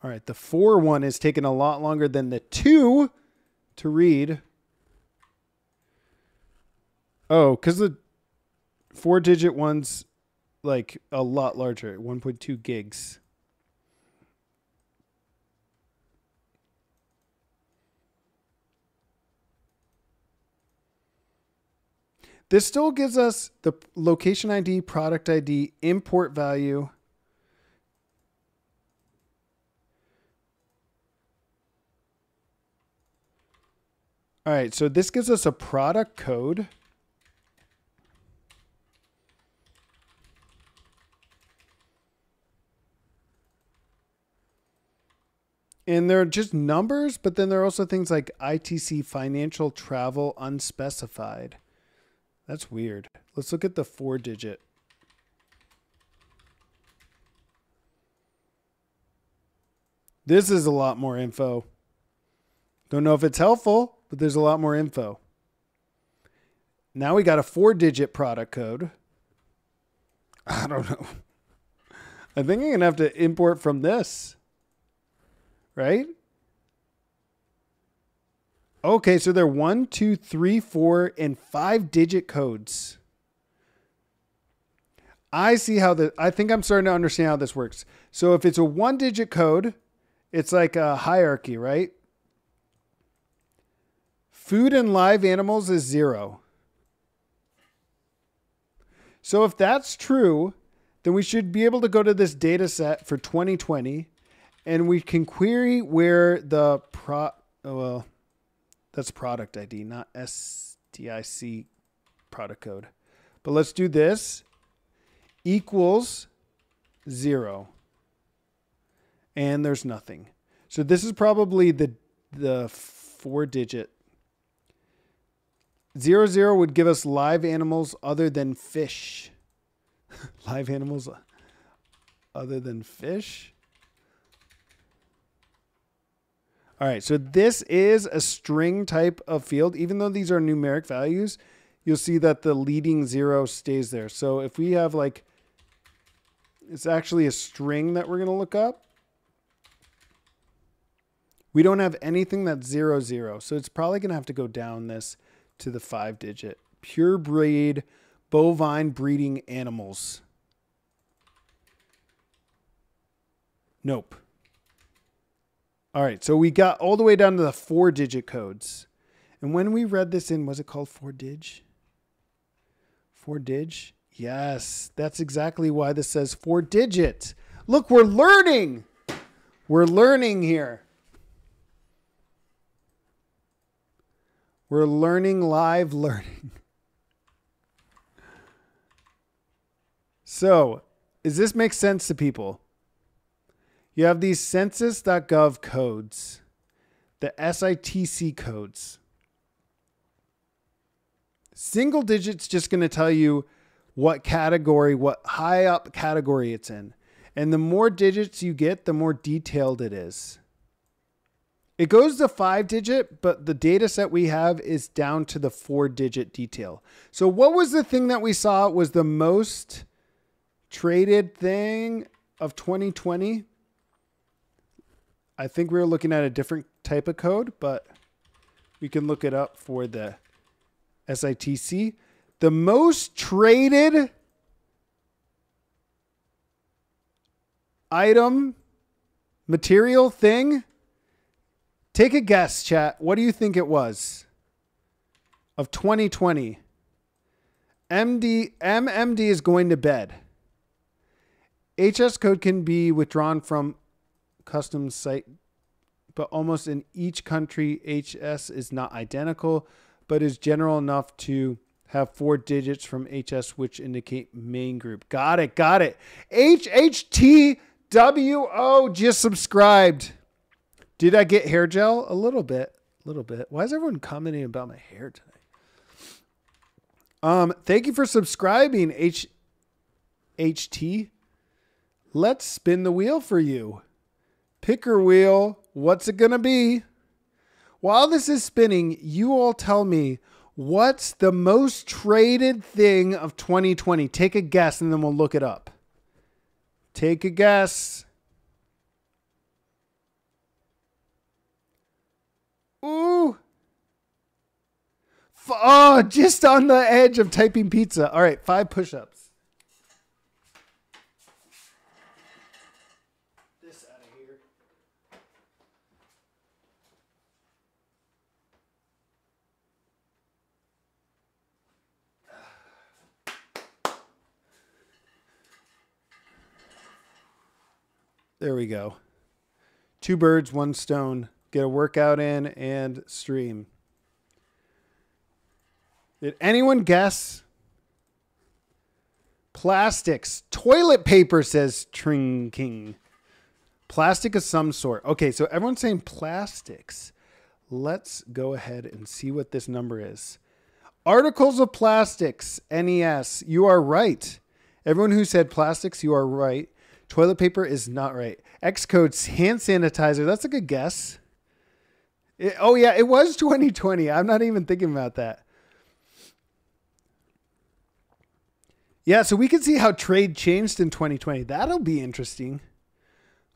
All right, the four one is taking a lot longer than the two to read. Oh, because the four digit one's like a lot larger, 1.2 gigs. This still gives us the location ID, product ID, import value. All right, so this gives us a product code. And they're just numbers, but then there are also things like ITC financial travel unspecified. That's weird. Let's look at the four digit. This is a lot more info. Don't know if it's helpful, but there's a lot more info. Now we got a four digit product code. I don't know. I think I'm going to have to import from this. Right? Okay, so they're one, two, three, four, and five digit codes. I see how the I think I'm starting to understand how this works. So if it's a one digit code, it's like a hierarchy, right? Food and live animals is zero. So if that's true, then we should be able to go to this data set for 2020 and we can query where the pro oh, well that's product ID, not SITC product code. But let's do this equals zero. And there's nothing. So this is probably the the four digit. Zero zero would give us live animals other than fish. live animals other than fish. All right, so this is a string type of field. Even though these are numeric values, you'll see that the leading zero stays there. So if we have like, it's actually a string that we're going to look up. We don't have anything that's zero, zero. So it's probably going to have to go down this to the five digit. Pure breed bovine breeding animals. Nope. All right, so we got all the way down to the four digit codes. And when we read this in, was it called four dig? Four dig? Yes, that's exactly why this says four digit. Look, we're learning. We're learning here. We're learning live learning. So, does this make sense to people? You have these census.gov codes, the SITC codes. Single digits just going to tell you what category, what high up category it's in. And the more digits you get, the more detailed it is. It goes to five digit, but the data set we have is down to the four digit detail. So, what was the thing that we saw was the most traded thing of 2020? I think we are looking at a different type of code, but we can look it up for the SITC. The most traded item, material thing. Take a guess, chat. What do you think it was of 2020? MD MMD is going to bed. HS code can be withdrawn from custom site, but almost in each country, HS is not identical, but is general enough to have four digits from HS, which indicate main group. Got it. Got it. HHTWO just subscribed. Did I get hair gel? A little bit. A little bit. Why is everyone commenting about my hair today? Um, thank you for subscribing, H HT. Let's spin the wheel for you. Picker wheel, what's it to be? While this is spinning, you all tell me what's the most traded thing of 2020? Take a guess and then we'll look it up. Take a guess. Ooh. F- oh, just on the edge of typing pizza. All right, five push ups. This out of here. There we go. Two birds, one stone. Get a workout in and stream. Did anyone guess? Plastics. Toilet paper, says Tring King. Plastic of some sort. Okay, so everyone's saying plastics. Let's go ahead and see what this number is. Articles of plastics, NES. You are right. Everyone who said plastics, you are right. Toilet paper is not right. Xcode hand sanitizer. That's a good guess. It, oh yeah, it was 2020. I'm not even thinking about that. Yeah, so we can see how trade changed in 2020. That'll be interesting.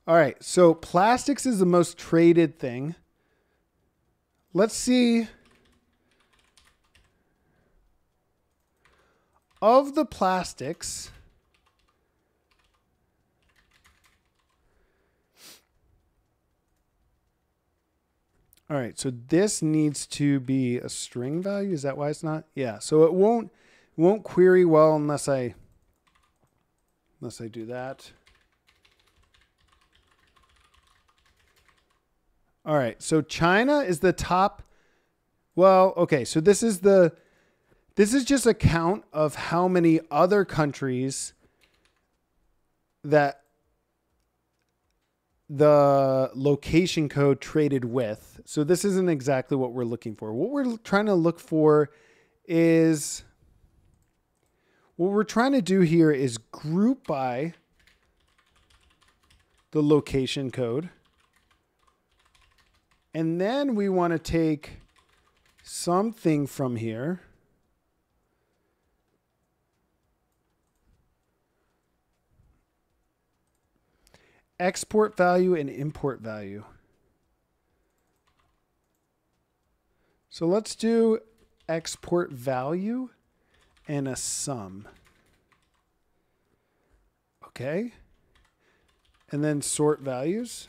All right, so plastics is the most traded thing. Let's see. Of the plastics, All right, so this needs to be a string value. Is that why it's not? Yeah, so it won't won't query well unless I unless I do that. All right, so China is the top. Well, okay, so this is the this is just a count of how many other countries that the location code traded with. So this isn't exactly what we're looking for. What we're trying to look for is what we're trying to do here is group by the location code. And then we want to take something from here export value and import value. So let's do export value and a sum. Okay. And then sort values.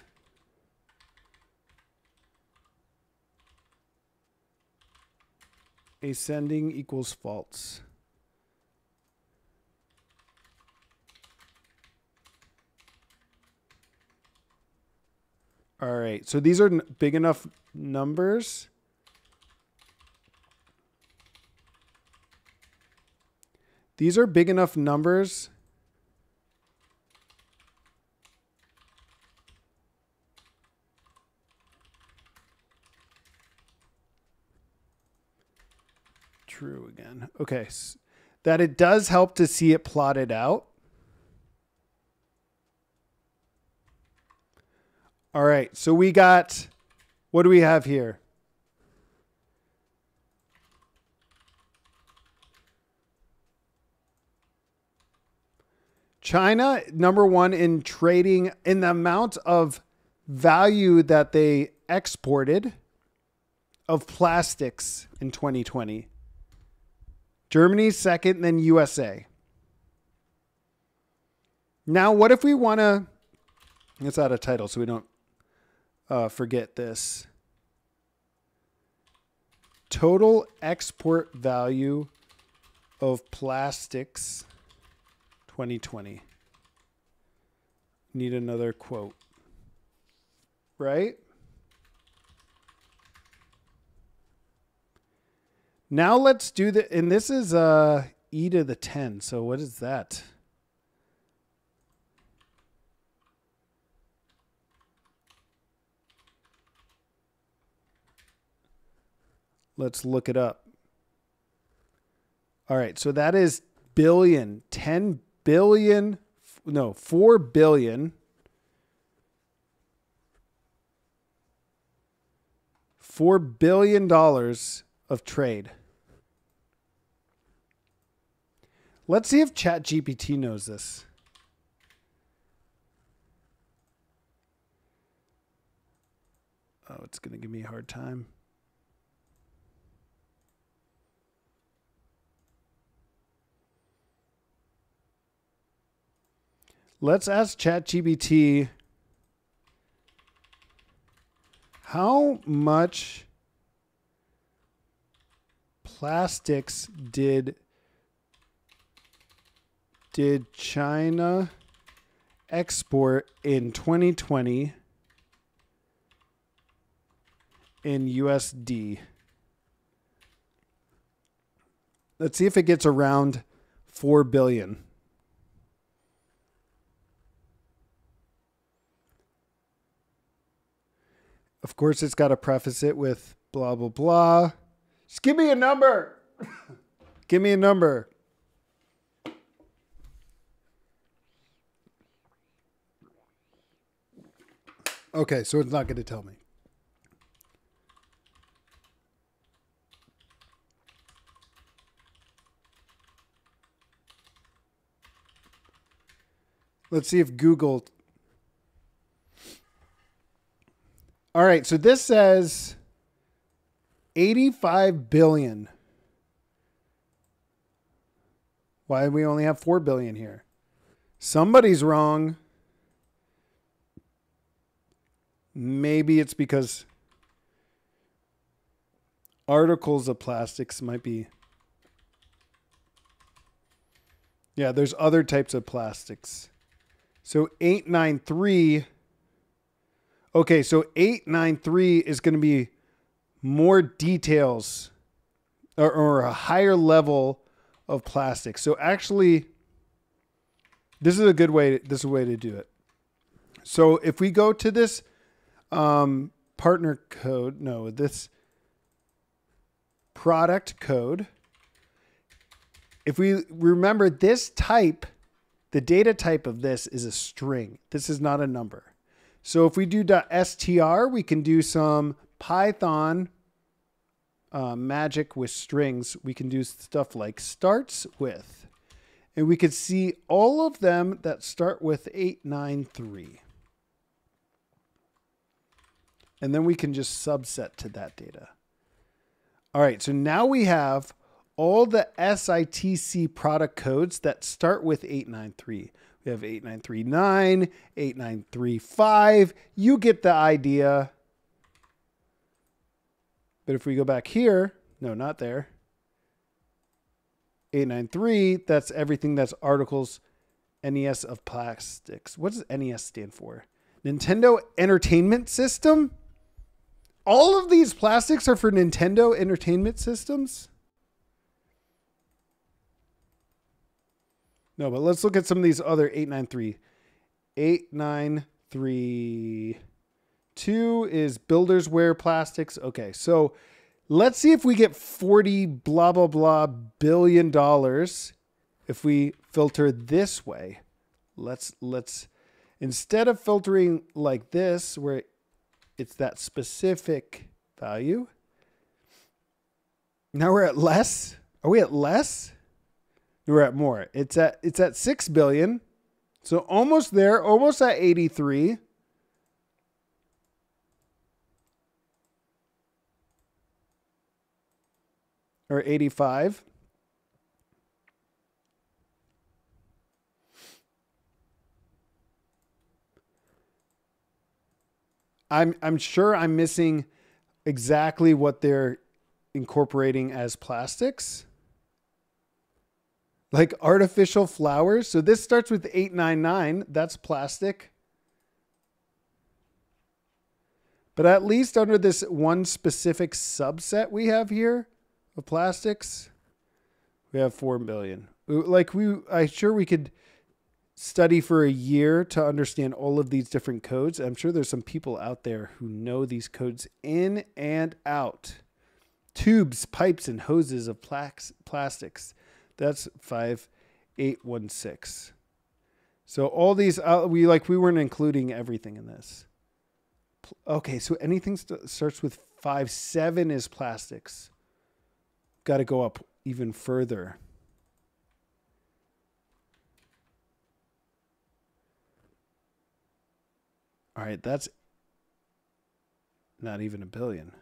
Ascending equals false. All right. So these are big enough numbers. These are big enough numbers. True again. Okay. That it does help to see it plotted out. All right. So we got, what do we have here? China, number one in trading in the amount of value that they exported of plastics in 2020. Germany second, then USA. Now, what if we want to? It's out of title, so we don't uh, forget this. Total export value of plastics 2020. Need another quote. Right? Now let's do the and this is uh e to the 10. So what is that? Let's look it up. All right, so that is billion, 10 billion, no, 4 billion. Four billion dollars of trade. Let's see if ChatGPT knows this. Oh, it's going to give me a hard time. Let's ask ChatGPT how much plastics did did China export in 2020 in USD? Let's see if it gets around 4 billion. Of course, it's got to preface it with blah, blah, blah. Just give me a number. give me a number. Okay, so it's not going to tell me. Let's see if Google. All right, so this says 85 billion. Why do we only have 4 billion here? Somebody's wrong. Maybe it's because articles of plastics might be. Yeah, there's other types of plastics. So 893. Okay, so 893 is going to be more details or, or, a higher level of plastic. So actually, this is a good way. To, this is a way to do it. So if we go to this um, partner code, no, this product code. If we remember this type the data type of this is a string. This is not a number. So if we do .str, we can do some Python uh, magic with strings. We can do stuff like starts with. And we could see all of them that start with 893. And then we can just subset to that data. All right, so now we have all the SITC product codes that start with 893. We have 8939, 8935. You get the idea. But if we go back here, no, not there. 893, that's everything that's articles NES of plastics. What does NES stand for? Nintendo Entertainment System? All of these plastics are for Nintendo Entertainment Systems? No, but let's look at some of these other 893. 8932 is builders wear plastics. Okay, so let's see if we get 40 blah blah blah billion dollars if we filter this way. Let's let's instead of filtering like this where it's that specific value. Now we're at less. Are we at less? We're at more. It's at it's at six billion. So almost there, almost at 83. Or 85. I'm I'm sure I'm missing exactly what they're incorporating as plastics like artificial flowers. So this starts with 899. That's plastic. But at least under this one specific subset we have here of plastics, we have 4 billion. Like we I'm sure we could study for a year to understand all of these different codes. I'm sure there's some people out there who know these codes in and out. Tubes, pipes, and hoses of plastics. That's 5816. So all these uh, we like we weren't including everything in this. Okay, so anything st- starts with 5 7 is plastics. Got to go up even further. All right, that's not even a billion.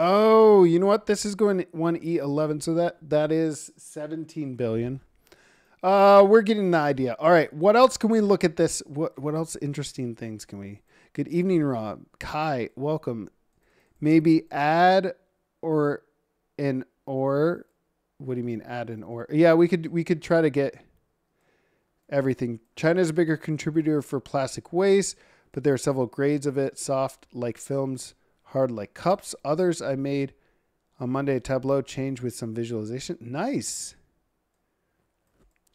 Oh, you know what? This is going one E eleven, so that that is seventeen billion. Uh, we're getting the idea. All right, what else can we look at this? What what else interesting things can we? Good evening, Rob. Kai, welcome. Maybe add or an or. What do you mean add an or? Yeah, we could we could try to get everything. China is a bigger contributor for plastic waste, but there are several grades of it: soft like films hard like cups. Others I made on Monday Tableau change with some visualization. Nice.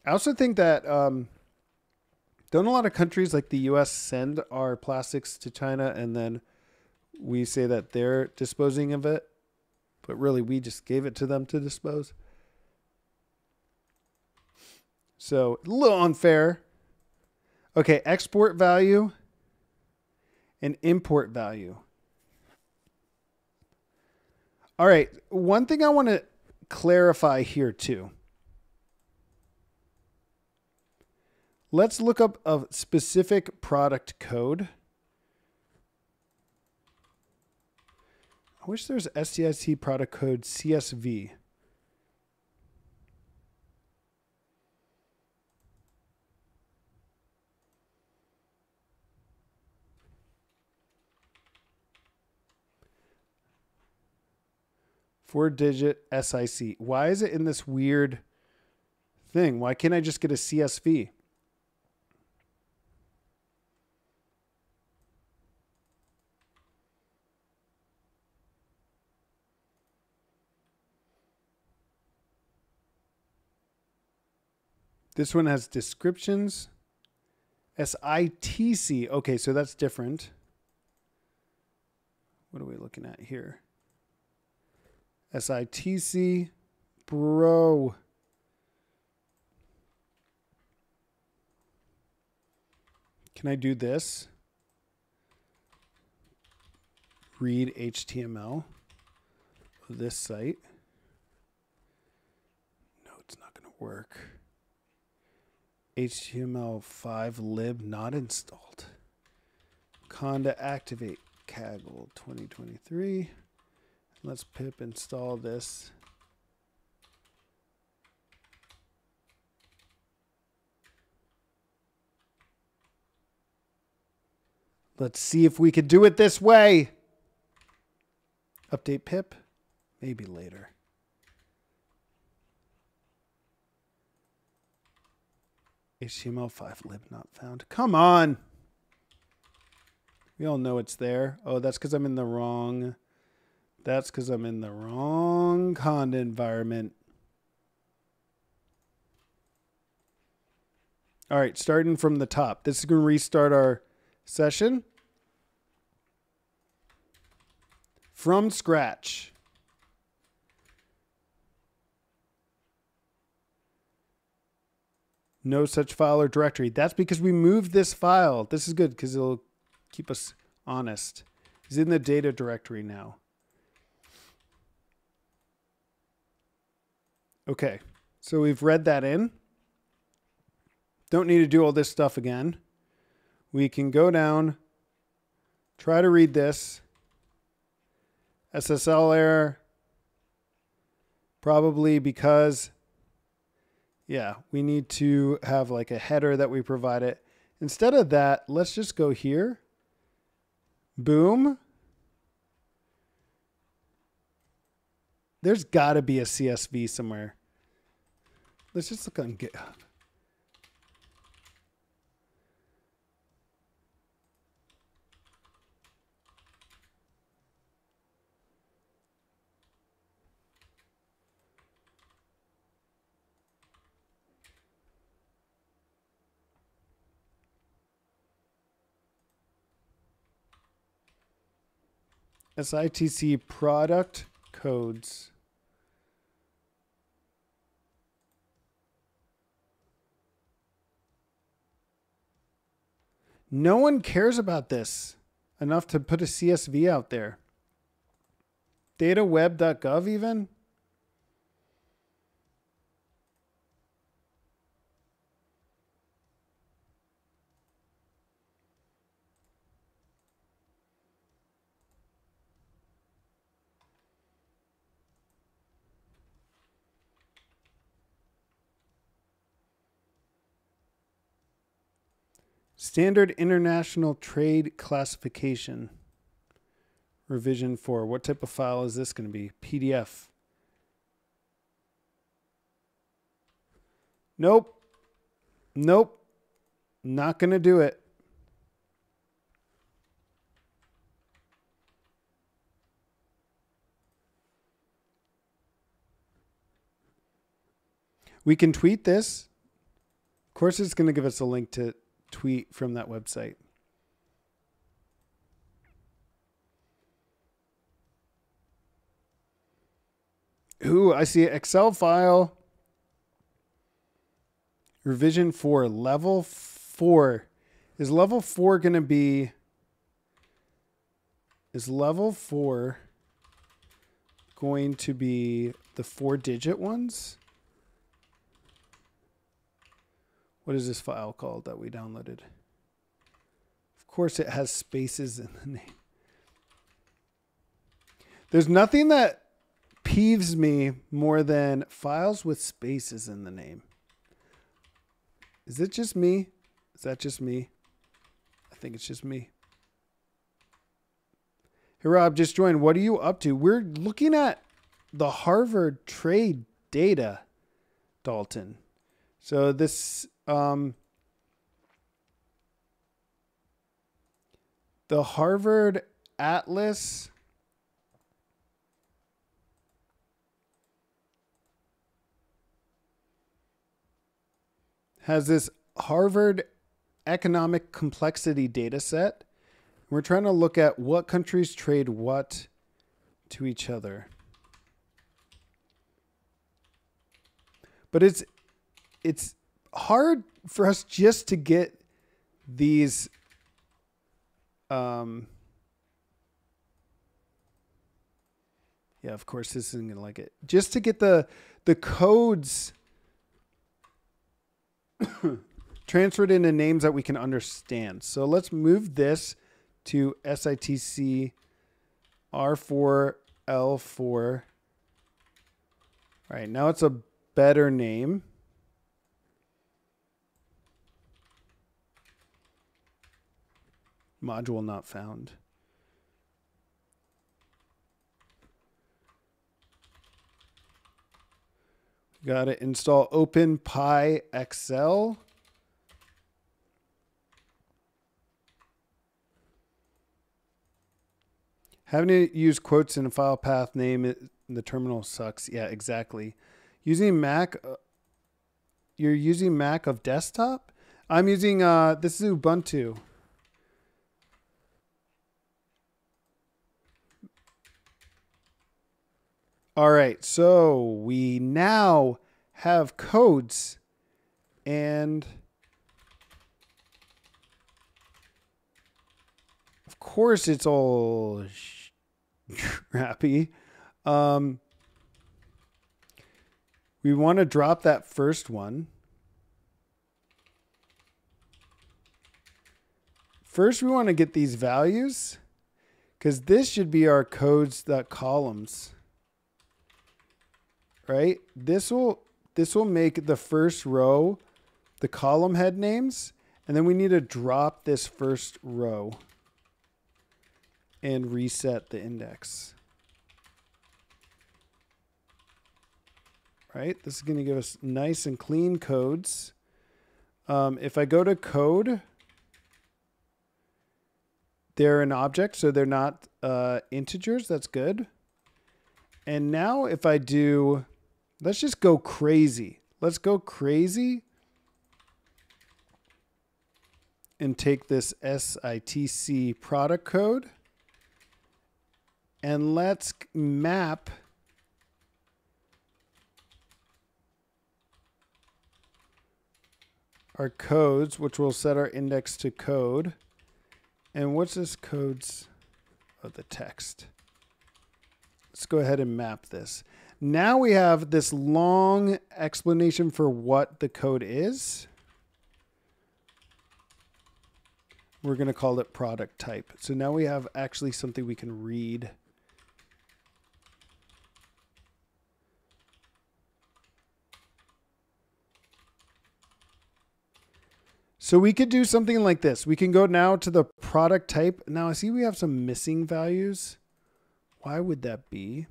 I also think that um, don't a lot of countries like the U.S. send our plastics to China and then we say that they're disposing of it, but really we just gave it to them to dispose. So a little unfair. Okay, export value and import value. All right. One thing I want to clarify here, too. Let's look up a specific product code. I wish there's SITC product code CSV. Four digit SIC. Why is it in this weird thing? Why can't I just get a CSV? This one has descriptions. SITC. Okay, so that's different. What are we looking at here? SITC. Bro. Can I do this? Read HTML of this site. No, it's not going to work. HTML5 lib not installed. Conda activate Kaggle 2023. Let's pip install this. Let's see if we could do it this way. Update pip, maybe later. HTML5 lib not found. Come on. We all know it's there. Oh, that's because I'm in the wrong that's because I'm in the wrong conda environment. All right, starting from the top. This is going to restart our session from scratch. No such file or directory. That's because we moved this file. This is good because it'll keep us honest. It's in the data directory now. Okay, so we've read that in. Don't need to do all this stuff again. We can go down, try to read this. SSL error, probably because, yeah, we need to have like a header that we provide it. Instead of that, let's just go here. Boom. There's got to be a CSV somewhere. Let's just look on GitHub. SITC product codes. No one cares about this enough to put a CSV out there. Dataweb.gov, even? Standard International Trade Classification. Revision 4. What type of file is this going to be? PDF. Nope. Nope. Not going to do it. We can tweet this. Of course, it's going to give us a link to tweet from that website. Ooh, I see Excel file. Revision 4, level 4. Is level 4 going to be. Is level 4 going to be the four digit ones? What is this file called that we downloaded? Of course, it has spaces in the name. There's nothing that peeves me more than files with spaces in the name. Is it just me? Is that just me? I think it's just me. Hey, Rob, just joined. What are you up to? We're looking at the Harvard trade data, Dalton. So this um, the Harvard Atlas has this Harvard economic complexity data set. We're trying to look at what countries trade what to each other. But it's it's hard for us just to get these um yeah of course this isn't gonna like it. Just to get the the codes transferred into names that we can understand. So let's move this to sitc r4 l4 all right now it's a better name Module not found. Got to install OpenPyXL. Having to use quotes in a file path name in the terminal sucks. Yeah, exactly. Using Mac, uh, you're using Mac of desktop? I'm using, uh, this is Ubuntu. All right, so we now have codes and of course it's all crappy. Um, we want to drop that first one. First, we want to get these values because this should be our codes, that columns right? This will this will make the first row the column head names, and then we need to drop this first row and reset the index. Right? This is going to give us nice and clean codes. Um, if I go to code, they're an object, so they're not uh, integers. That's good. And now if I do Let's just go crazy. Let's go crazy and take this SITC product code and let's map our codes, which will set our index to code. And what's this codes of the text? Let's go ahead and map this. Now we have this long explanation for what the code is. We're going to call it product type. So now we have actually something we can read. So we could do something like this. We can go now to the product type. Now I see we have some missing values. Why would that be?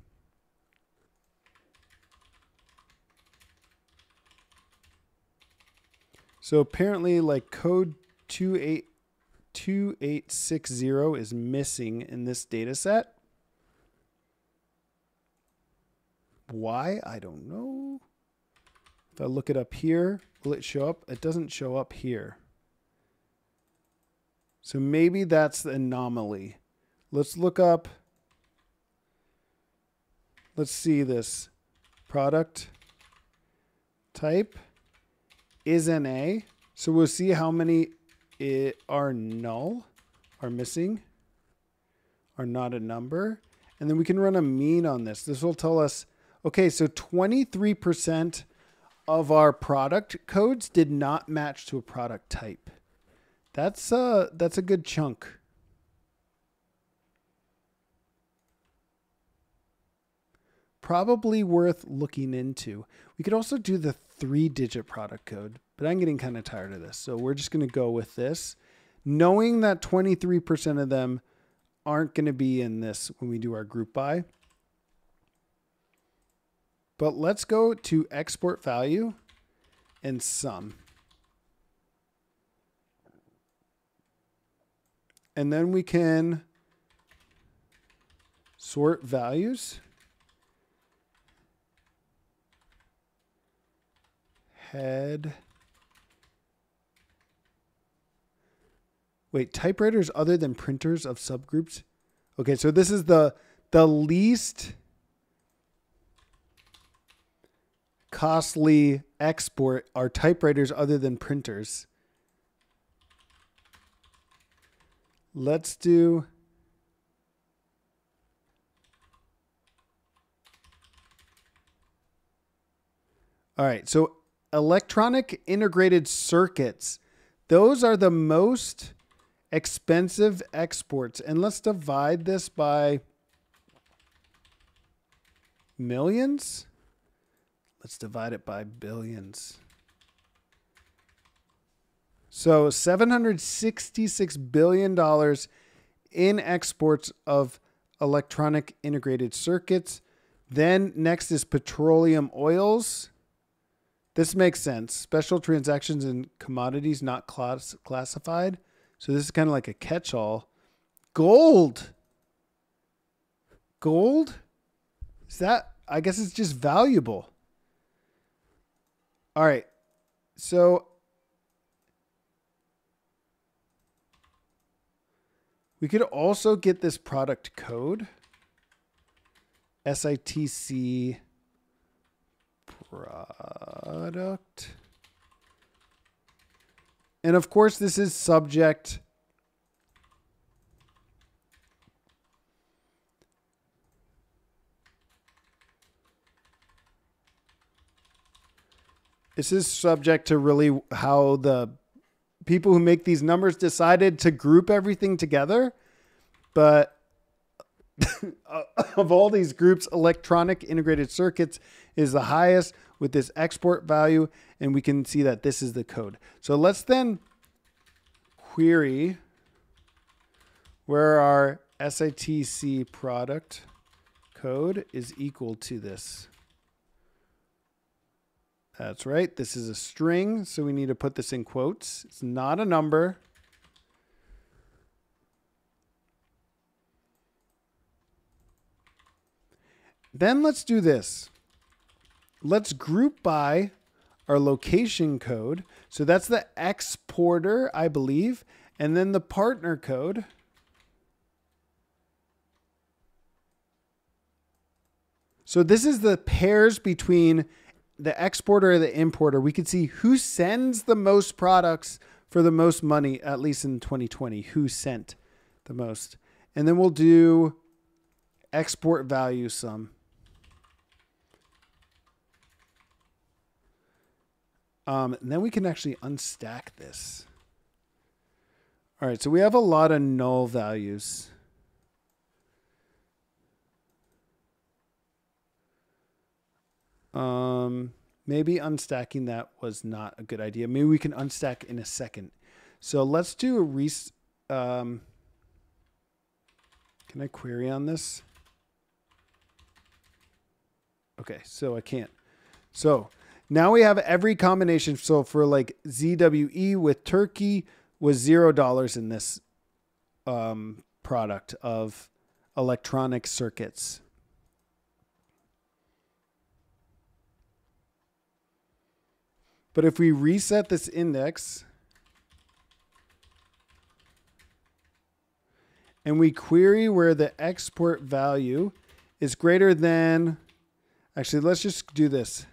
So apparently like code 282860 is missing in this data set. Why? I don't know. If I look it up here, will it show up? It doesn't show up here. So maybe that's the anomaly. Let's look up. Let's see this. Product type is an A. So we'll see how many it are null, are missing, are not a number. And then we can run a mean on this. This will tell us, okay, so 23% of our product codes did not match to a product type. That's a, that's a good chunk. Probably worth looking into. We could also do the three digit product code, but I'm getting kind of tired of this. So we're just going to go with this, knowing that 23% of them aren't going to be in this when we do our group by. But let's go to export value and sum. And then we can sort values. Head. Wait, typewriters other than printers of subgroups? Okay, so this is the the least costly export are typewriters other than printers. Let's do All right, so electronic integrated circuits, those are the most expensive exports. And let's divide this by millions. Let's divide it by billions. So $766 billion in exports of electronic integrated circuits. Then next is petroleum oils. This makes sense. Special transactions in commodities not class- classified. So this is kind of like a catch all. Gold. Gold? Is that, I guess it's just valuable. All right. So we could also get this product code. SITC product. And of course, this is subject this is subject to really how the people who make these numbers decided to group everything together. But of all these groups, electronic integrated circuits is the highest with this export value. And we can see that this is the code. So let's then query where our SITC product code is equal to this. That's right. This is a string, so we need to put this in quotes. It's not a number. Then let's do this. Let's group by our location code. So that's the exporter, I believe, and then the partner code. So this is the pairs between the exporter and the importer, we could see who sends the most products for the most money, at least in 2020, who sent the most. And then we'll do export value sum. Um, then we can actually unstack this. All right, so we have a lot of null values. Um, maybe unstacking that was not a good idea. Maybe we can unstack in a second. So let's do a res. Um, can I query on this? Okay, so I can't. So now we have every combination. So for like ZWE with Turkey was zero dollars in this um, product of electronic circuits. But if we reset this index and we query where the export value is greater than, actually, let's just do this.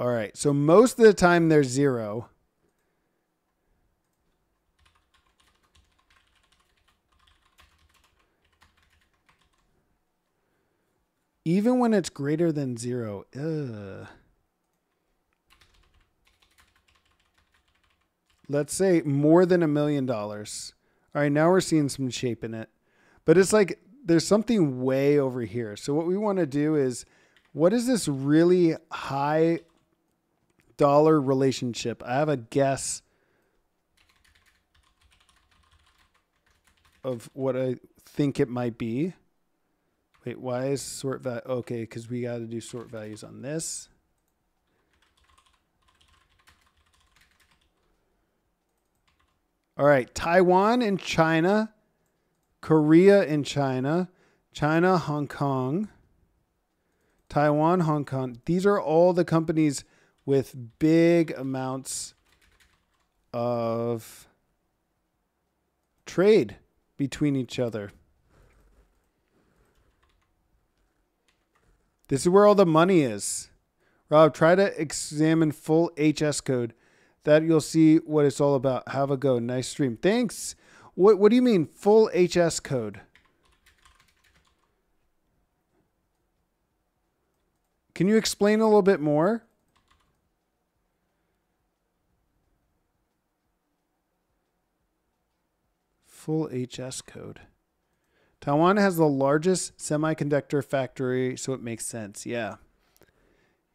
All right. So most of the time they're zero. Even when it's greater than zero. Ugh. Let's say more than a million dollars. All right, now we're seeing some shape in it. But it's like there's something way over here. So what we want to do is what is this really high dollar relationship? I have a guess of what I think it might be. Wait, why is sort value? Okay, because we got to do sort values on this. All right, Taiwan and China, Korea and China, China, Hong Kong, Taiwan, Hong Kong. These are all the companies with big amounts of trade between each other. This is where all the money is. Rob, try to examine full HS code. That you'll see what it's all about. Have a go. Nice stream. Thanks. What what do you mean full HS code? Can you explain a little bit more? Full HS code. Taiwan has the largest semiconductor factory, so it makes sense. Yeah.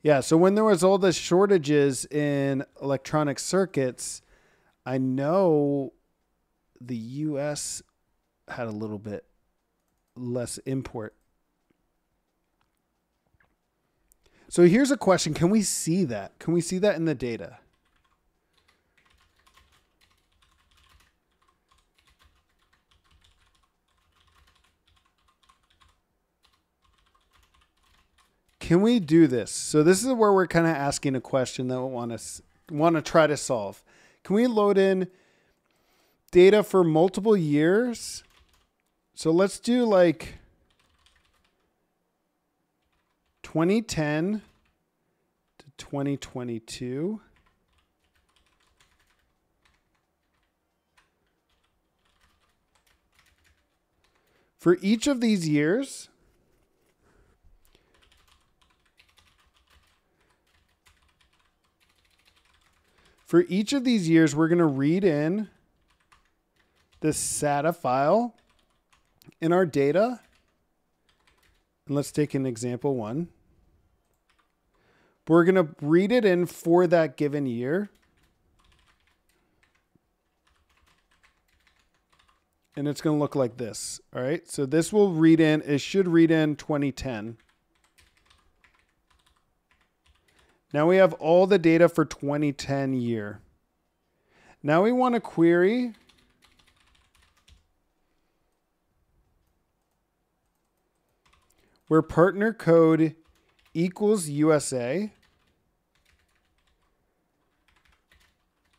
Yeah. So when there was all the shortages in electronic circuits, I know the US had a little bit less import. So here's a question. Can we see that? Can we see that in the data? Can we do this? So this is where we're kind of asking a question that we want to want to try to solve. Can we load in data for multiple years? So let's do like 2010 to 2022. For each of these years, For each of these years, we're going to read in the Stata file in our data. And let's take an example one. We're going to read it in for that given year. And it's going to look like this. All right. So this will read in, it should read in 2010. Now we have all the data for 2010 year. Now we want to query where partner code equals USA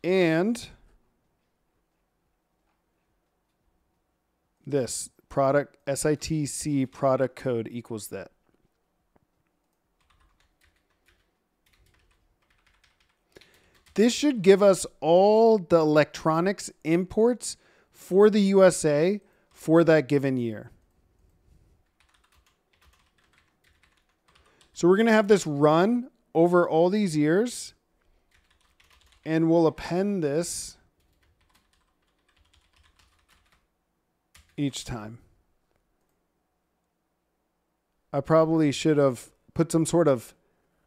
and this product SITC product code equals that. This should give us all the electronics imports for the USA for that given year. So we're going to have this run over all these years and we'll append this each time. I probably should have put some sort of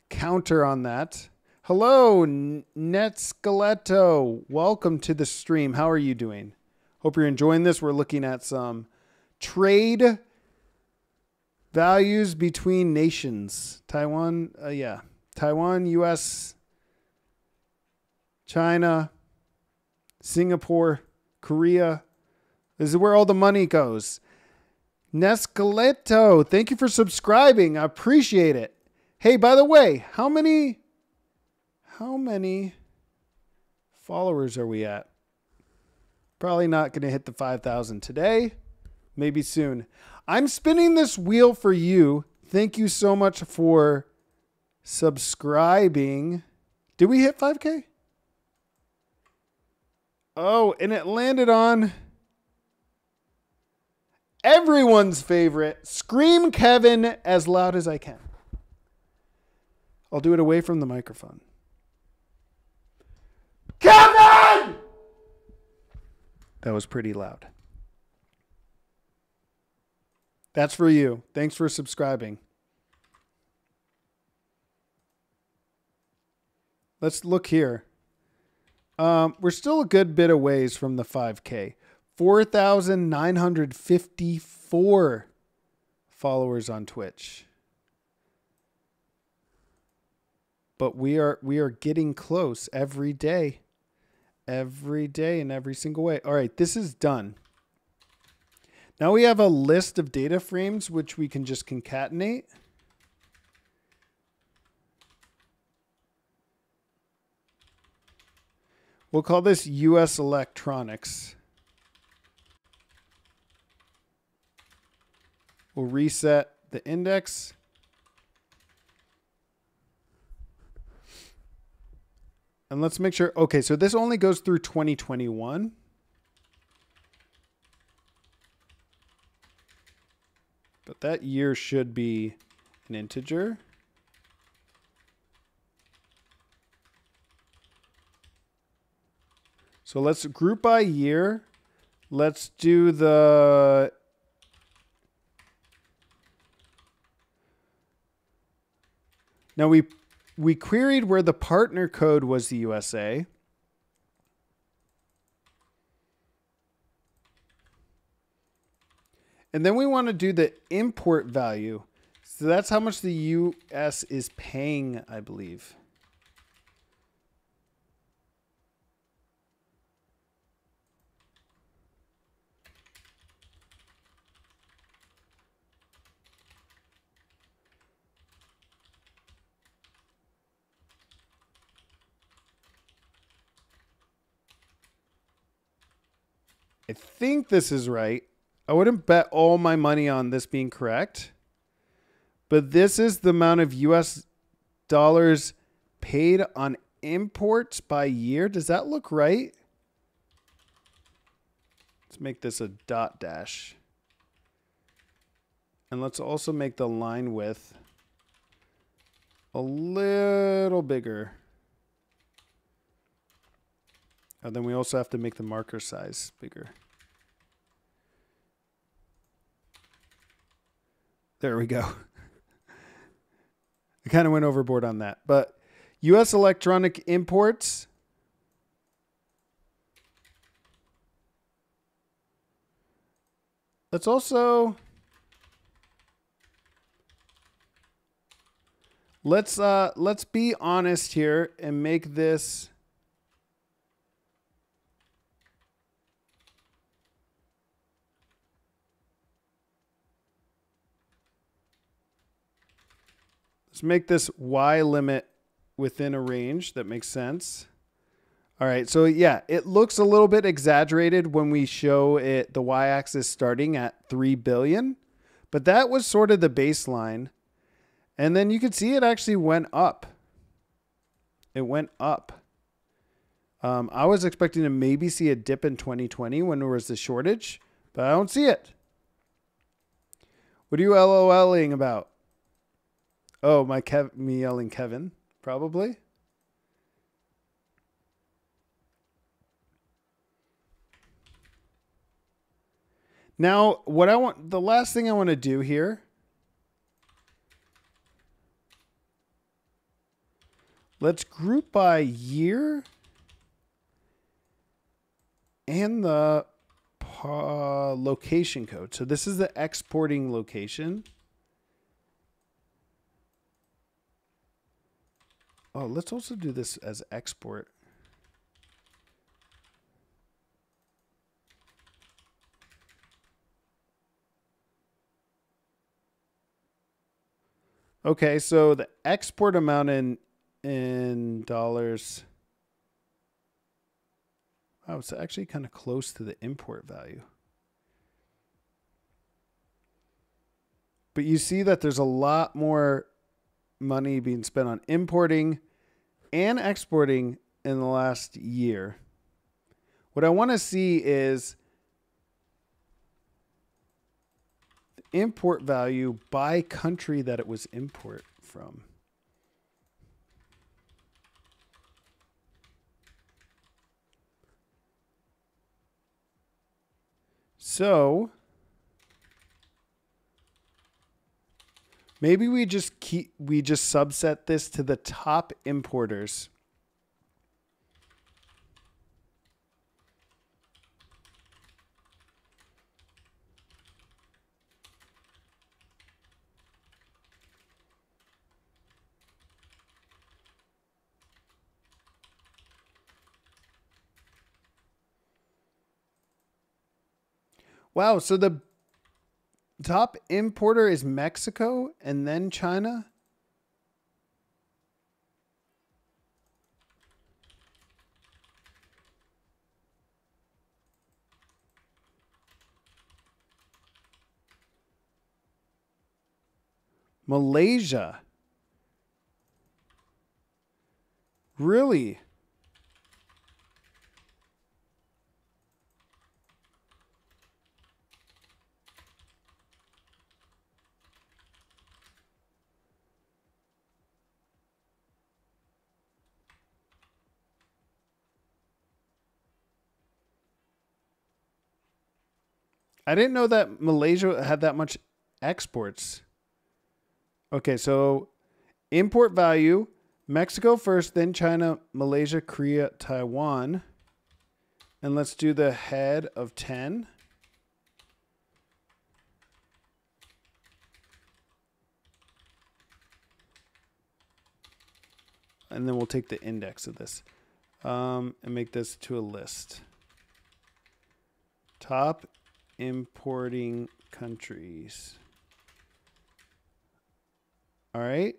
counter on that. Hello, Net Skeletto. Welcome to the stream. How are you doing? Hope you're enjoying this. We're looking at some trade values between nations. Taiwan, uh, yeah. Taiwan, US, China, Singapore, Korea. This is where all the money goes. Nescaleto, thank you for subscribing. I appreciate it. Hey, by the way, how many how many followers are we at? Probably not going to hit the 5,000 today. Maybe soon. I'm spinning this wheel for you. Thank you so much for subscribing. Did we hit 5K? Oh, and it landed on everyone's favorite Scream Kevin as loud as I can. I'll do it away from the microphone. Kevin! That was pretty loud. That's for you. Thanks for subscribing. Let's look here. Um, we're still a good bit of ways from the 5K. 4,954 followers on Twitch. But we are we are getting close every day. Every day in every single way. All right, this is done. Now we have a list of data frames which we can just concatenate. We'll call this US electronics. We'll reset the index. And let's make sure, okay, so this only goes through 2021. But that year should be an integer. So let's group by year. Let's do the Now we we queried where the partner code was the USA. And then we want to do the import value. So that's how much the US is paying, I believe. I think this is right. I wouldn't bet all my money on this being correct. But this is the amount of US dollars paid on imports by year. Does that look right? Let's make this a dot dash. And let's also make the line width a little bigger. And then we also have to make the marker size bigger. There we go. I kind of went overboard on that. But US electronic imports. Let's also let's uh let's be honest here and make this Make this Y limit within a range that makes sense. All right, so yeah, it looks a little bit exaggerated when we show it the y-axis starting at 3 billion, but that was sort of the baseline. And then you can see it actually went up. It went up. Um, I was expecting to maybe see a dip in 2020 when there was the shortage, but I don't see it. What are you LOLing about? Oh, my Kev- me yelling Kevin, probably. Now, what I want, the last thing I want to do here. Let's group by year and the uh, location code. So this is the exporting location. Oh, let's also do this as export. Okay, so the export amount in in dollars. Wow, it's actually kind of close to the import value. But you see that there's a lot more money being spent on importing and exporting in the last year. What I want to see is the import value by country that it was import from. So maybe we just keep we just subset this to the top importers. Wow, so the top importer is Mexico and then China? Malaysia. Really? I didn't know that Malaysia had that much exports. Okay, so import value Mexico first, then China, Malaysia, Korea, Taiwan. And let's do the head of 10. And then we'll take the index of this um, and make this to a list. Top importing countries. All right.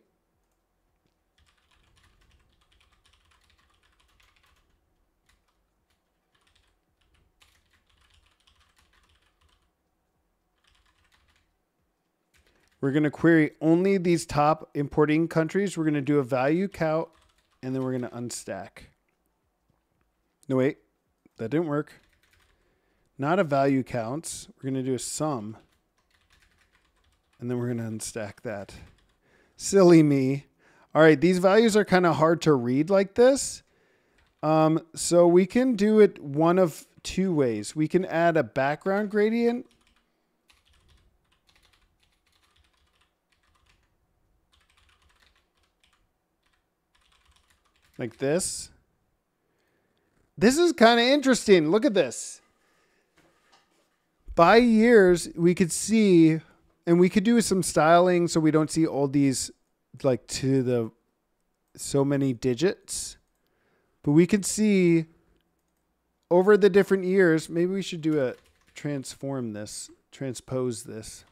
We're going to query only these top importing countries. We're going to do a value count and then we're going to unstack. No, wait, that didn't work not a value counts. We're going to do a sum. And then we're going to unstack that. Silly me. All right, these values are kind of hard to read like this. Um, so we can do it one of two ways. We can add a background gradient. Like this. This is kind of interesting. Look at this by years we could see and we could do some styling so we don't see all these like to the so many digits. But we could see over the different years maybe we should do a transform this transpose this.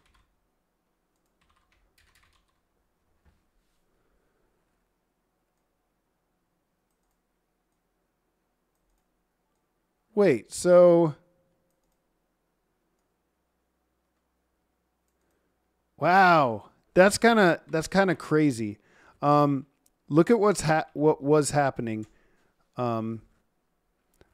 Wait so Wow, that's kind of that's kind of crazy. Um, look at what's ha- what was happening. Um,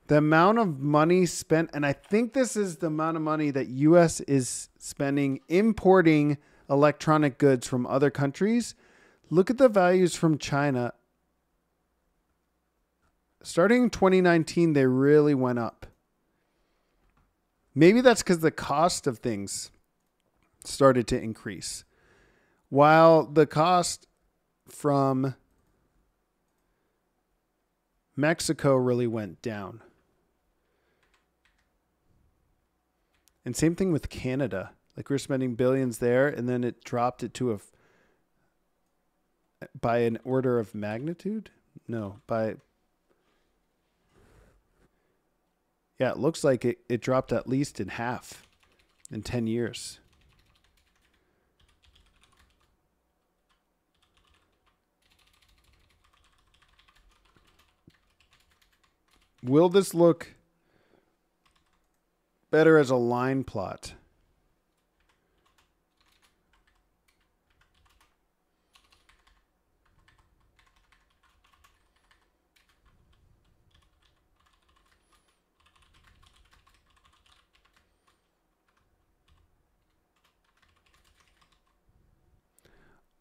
the amount of money spent, and I think this is the amount of money that U.S. is spending importing electronic goods from other countries. Look at the values from China. Starting in 2019, they really went up. Maybe that's because the cost of things started to increase. While the cost from Mexico really went down. And same thing with Canada. Like we are spending billions there, and then it dropped it to a by an order of magnitude. No, by yeah, it looks like it, it dropped at least in half in ten years. Will this look better as a line plot?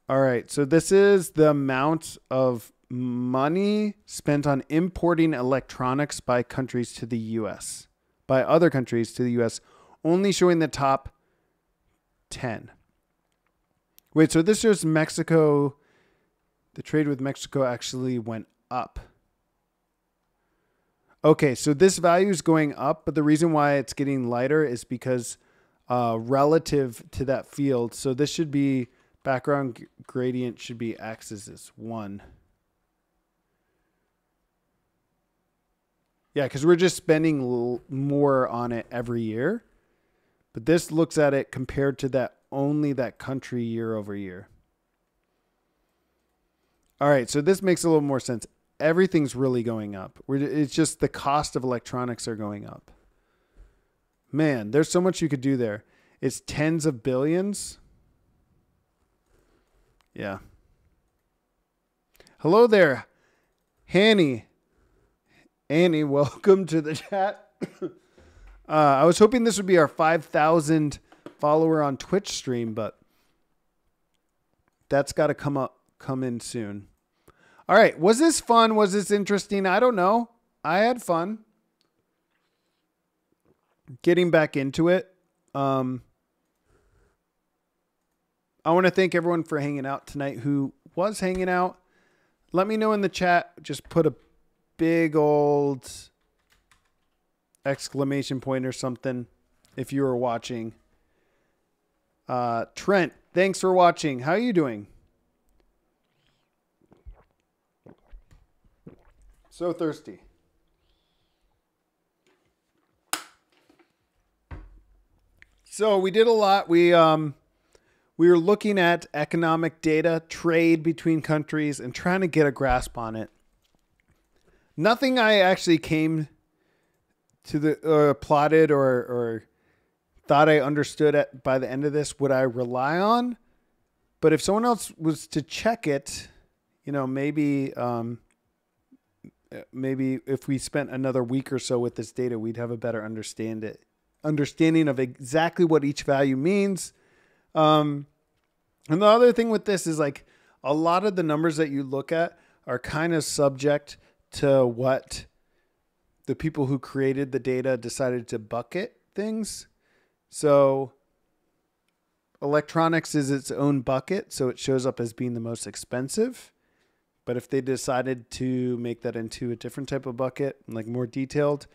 All right. So this is the amount of money spent on importing electronics by countries to the US, by other countries to the US, only showing the top 10. Wait, so this shows Mexico, the trade with Mexico actually went up. Okay, so this value is going up, but the reason why it's getting lighter is because uh, relative to that field. So this should be background gradient should be x is 1. Yeah, because we're just spending more on it every year. But this looks at it compared to that only that country year over year. All right, so this makes a little more sense. Everything's really going up. We're, it's just the cost of electronics are going up. Man, there's so much you could do there. It's tens of billions. Yeah. Hello there, Hanny. Annie, welcome to the chat. uh, I was hoping this would be our 5,000 follower on Twitch stream, but that's got to come up, come in soon. All right, was this fun? Was this interesting? I don't know. I had fun getting back into it. Um, I want to thank everyone for hanging out tonight who was hanging out. Let me know in the chat. Just put a big old exclamation point or something if you were watching. Uh, Trent, thanks for watching. How are you doing? So thirsty. So we did a lot. We um we were looking at economic data, trade between countries, and trying to get a grasp on it nothing I actually came to the or plotted or or thought I understood at by the end of this would I rely on. But if someone else was to check it, you know, maybe um, maybe if we spent another week or so with this data, we'd have a better understand it, understanding of exactly what each value means. Um, and the other thing with this is like a lot of the numbers that you look at are kind of subject to what the people who created the data decided to bucket things. So electronics is its own bucket, so it shows up as being the most expensive. But if they decided to make that into a different type of bucket, like more detailed,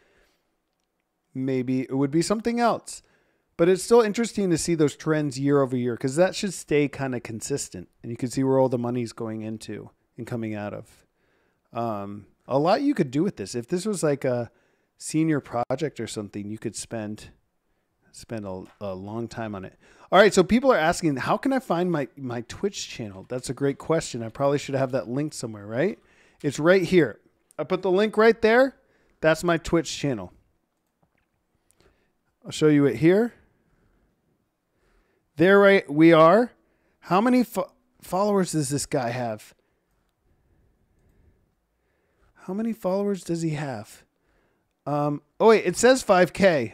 maybe it would be something else. But it's still interesting to see those trends year over year because that should stay kind of consistent and you can see where all the money's going into and coming out of. Um, a lot you could do with this. If this was like a senior project or something, you could spend spend a, a long time on it. All right, so people are asking, how can I find my my Twitch channel? That's a great question. I probably should have that linked somewhere, right? It's right here. I put the link right there. That's my Twitch channel. I'll show you it here. There right we are. How many fo- followers does this guy have? How many followers does he have? Um, oh wait, it says 5K,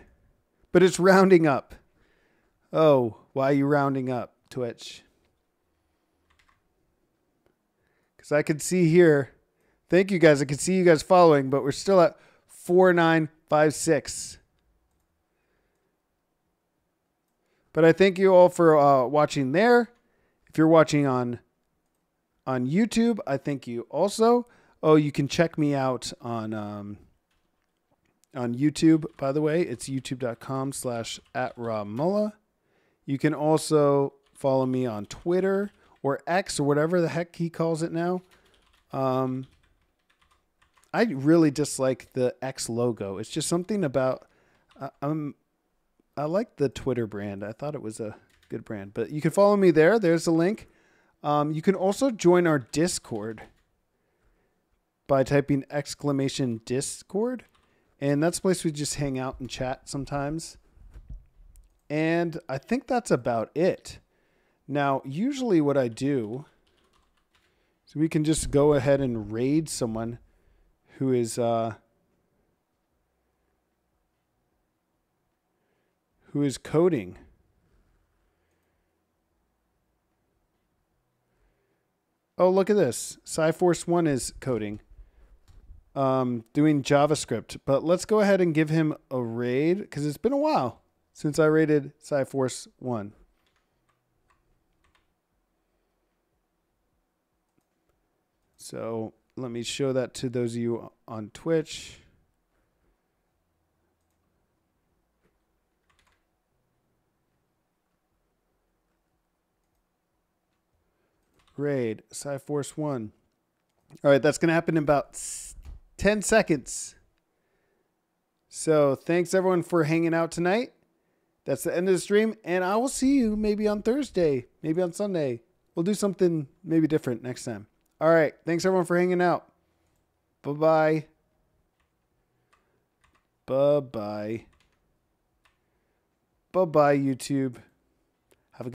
but it's rounding up. Oh, why are you rounding up, Twitch? Because I can see here. Thank you guys. I can see you guys following, but we're still at 4956. But I thank you all for uh, watching there. If you're watching on on YouTube, I thank you also. Oh, you can check me out on um, on YouTube. By the way, it's youtube.com slash at. You can also follow me on Twitter or X or whatever the heck he calls it now. Um, I really dislike the X logo. It's just something about I, I'm I like the Twitter brand. I thought it was a good brand, but you can follow me there. There's a link. Um, you can also join our Discord by typing exclamation Discord, and that's a place we just hang out and chat sometimes. And I think that's about it. Now, usually what I do so we can just go ahead and raid someone who is uh, who is coding. Oh, look at this. Cyforce 1 is coding, um, doing JavaScript. But let's go ahead and give him a raid because it's been a while since I raided Cyforce 1. So let me show that to those of you on Twitch. Raid, Cyforce 1. All right, that's going to happen in about 10 seconds. So thanks everyone for hanging out tonight. That's the end of the stream, and I will see you maybe on Thursday, maybe on Sunday. We'll do something maybe different next time. All right, thanks everyone for hanging out. Bye bye. Bye bye. Bye bye, YouTube.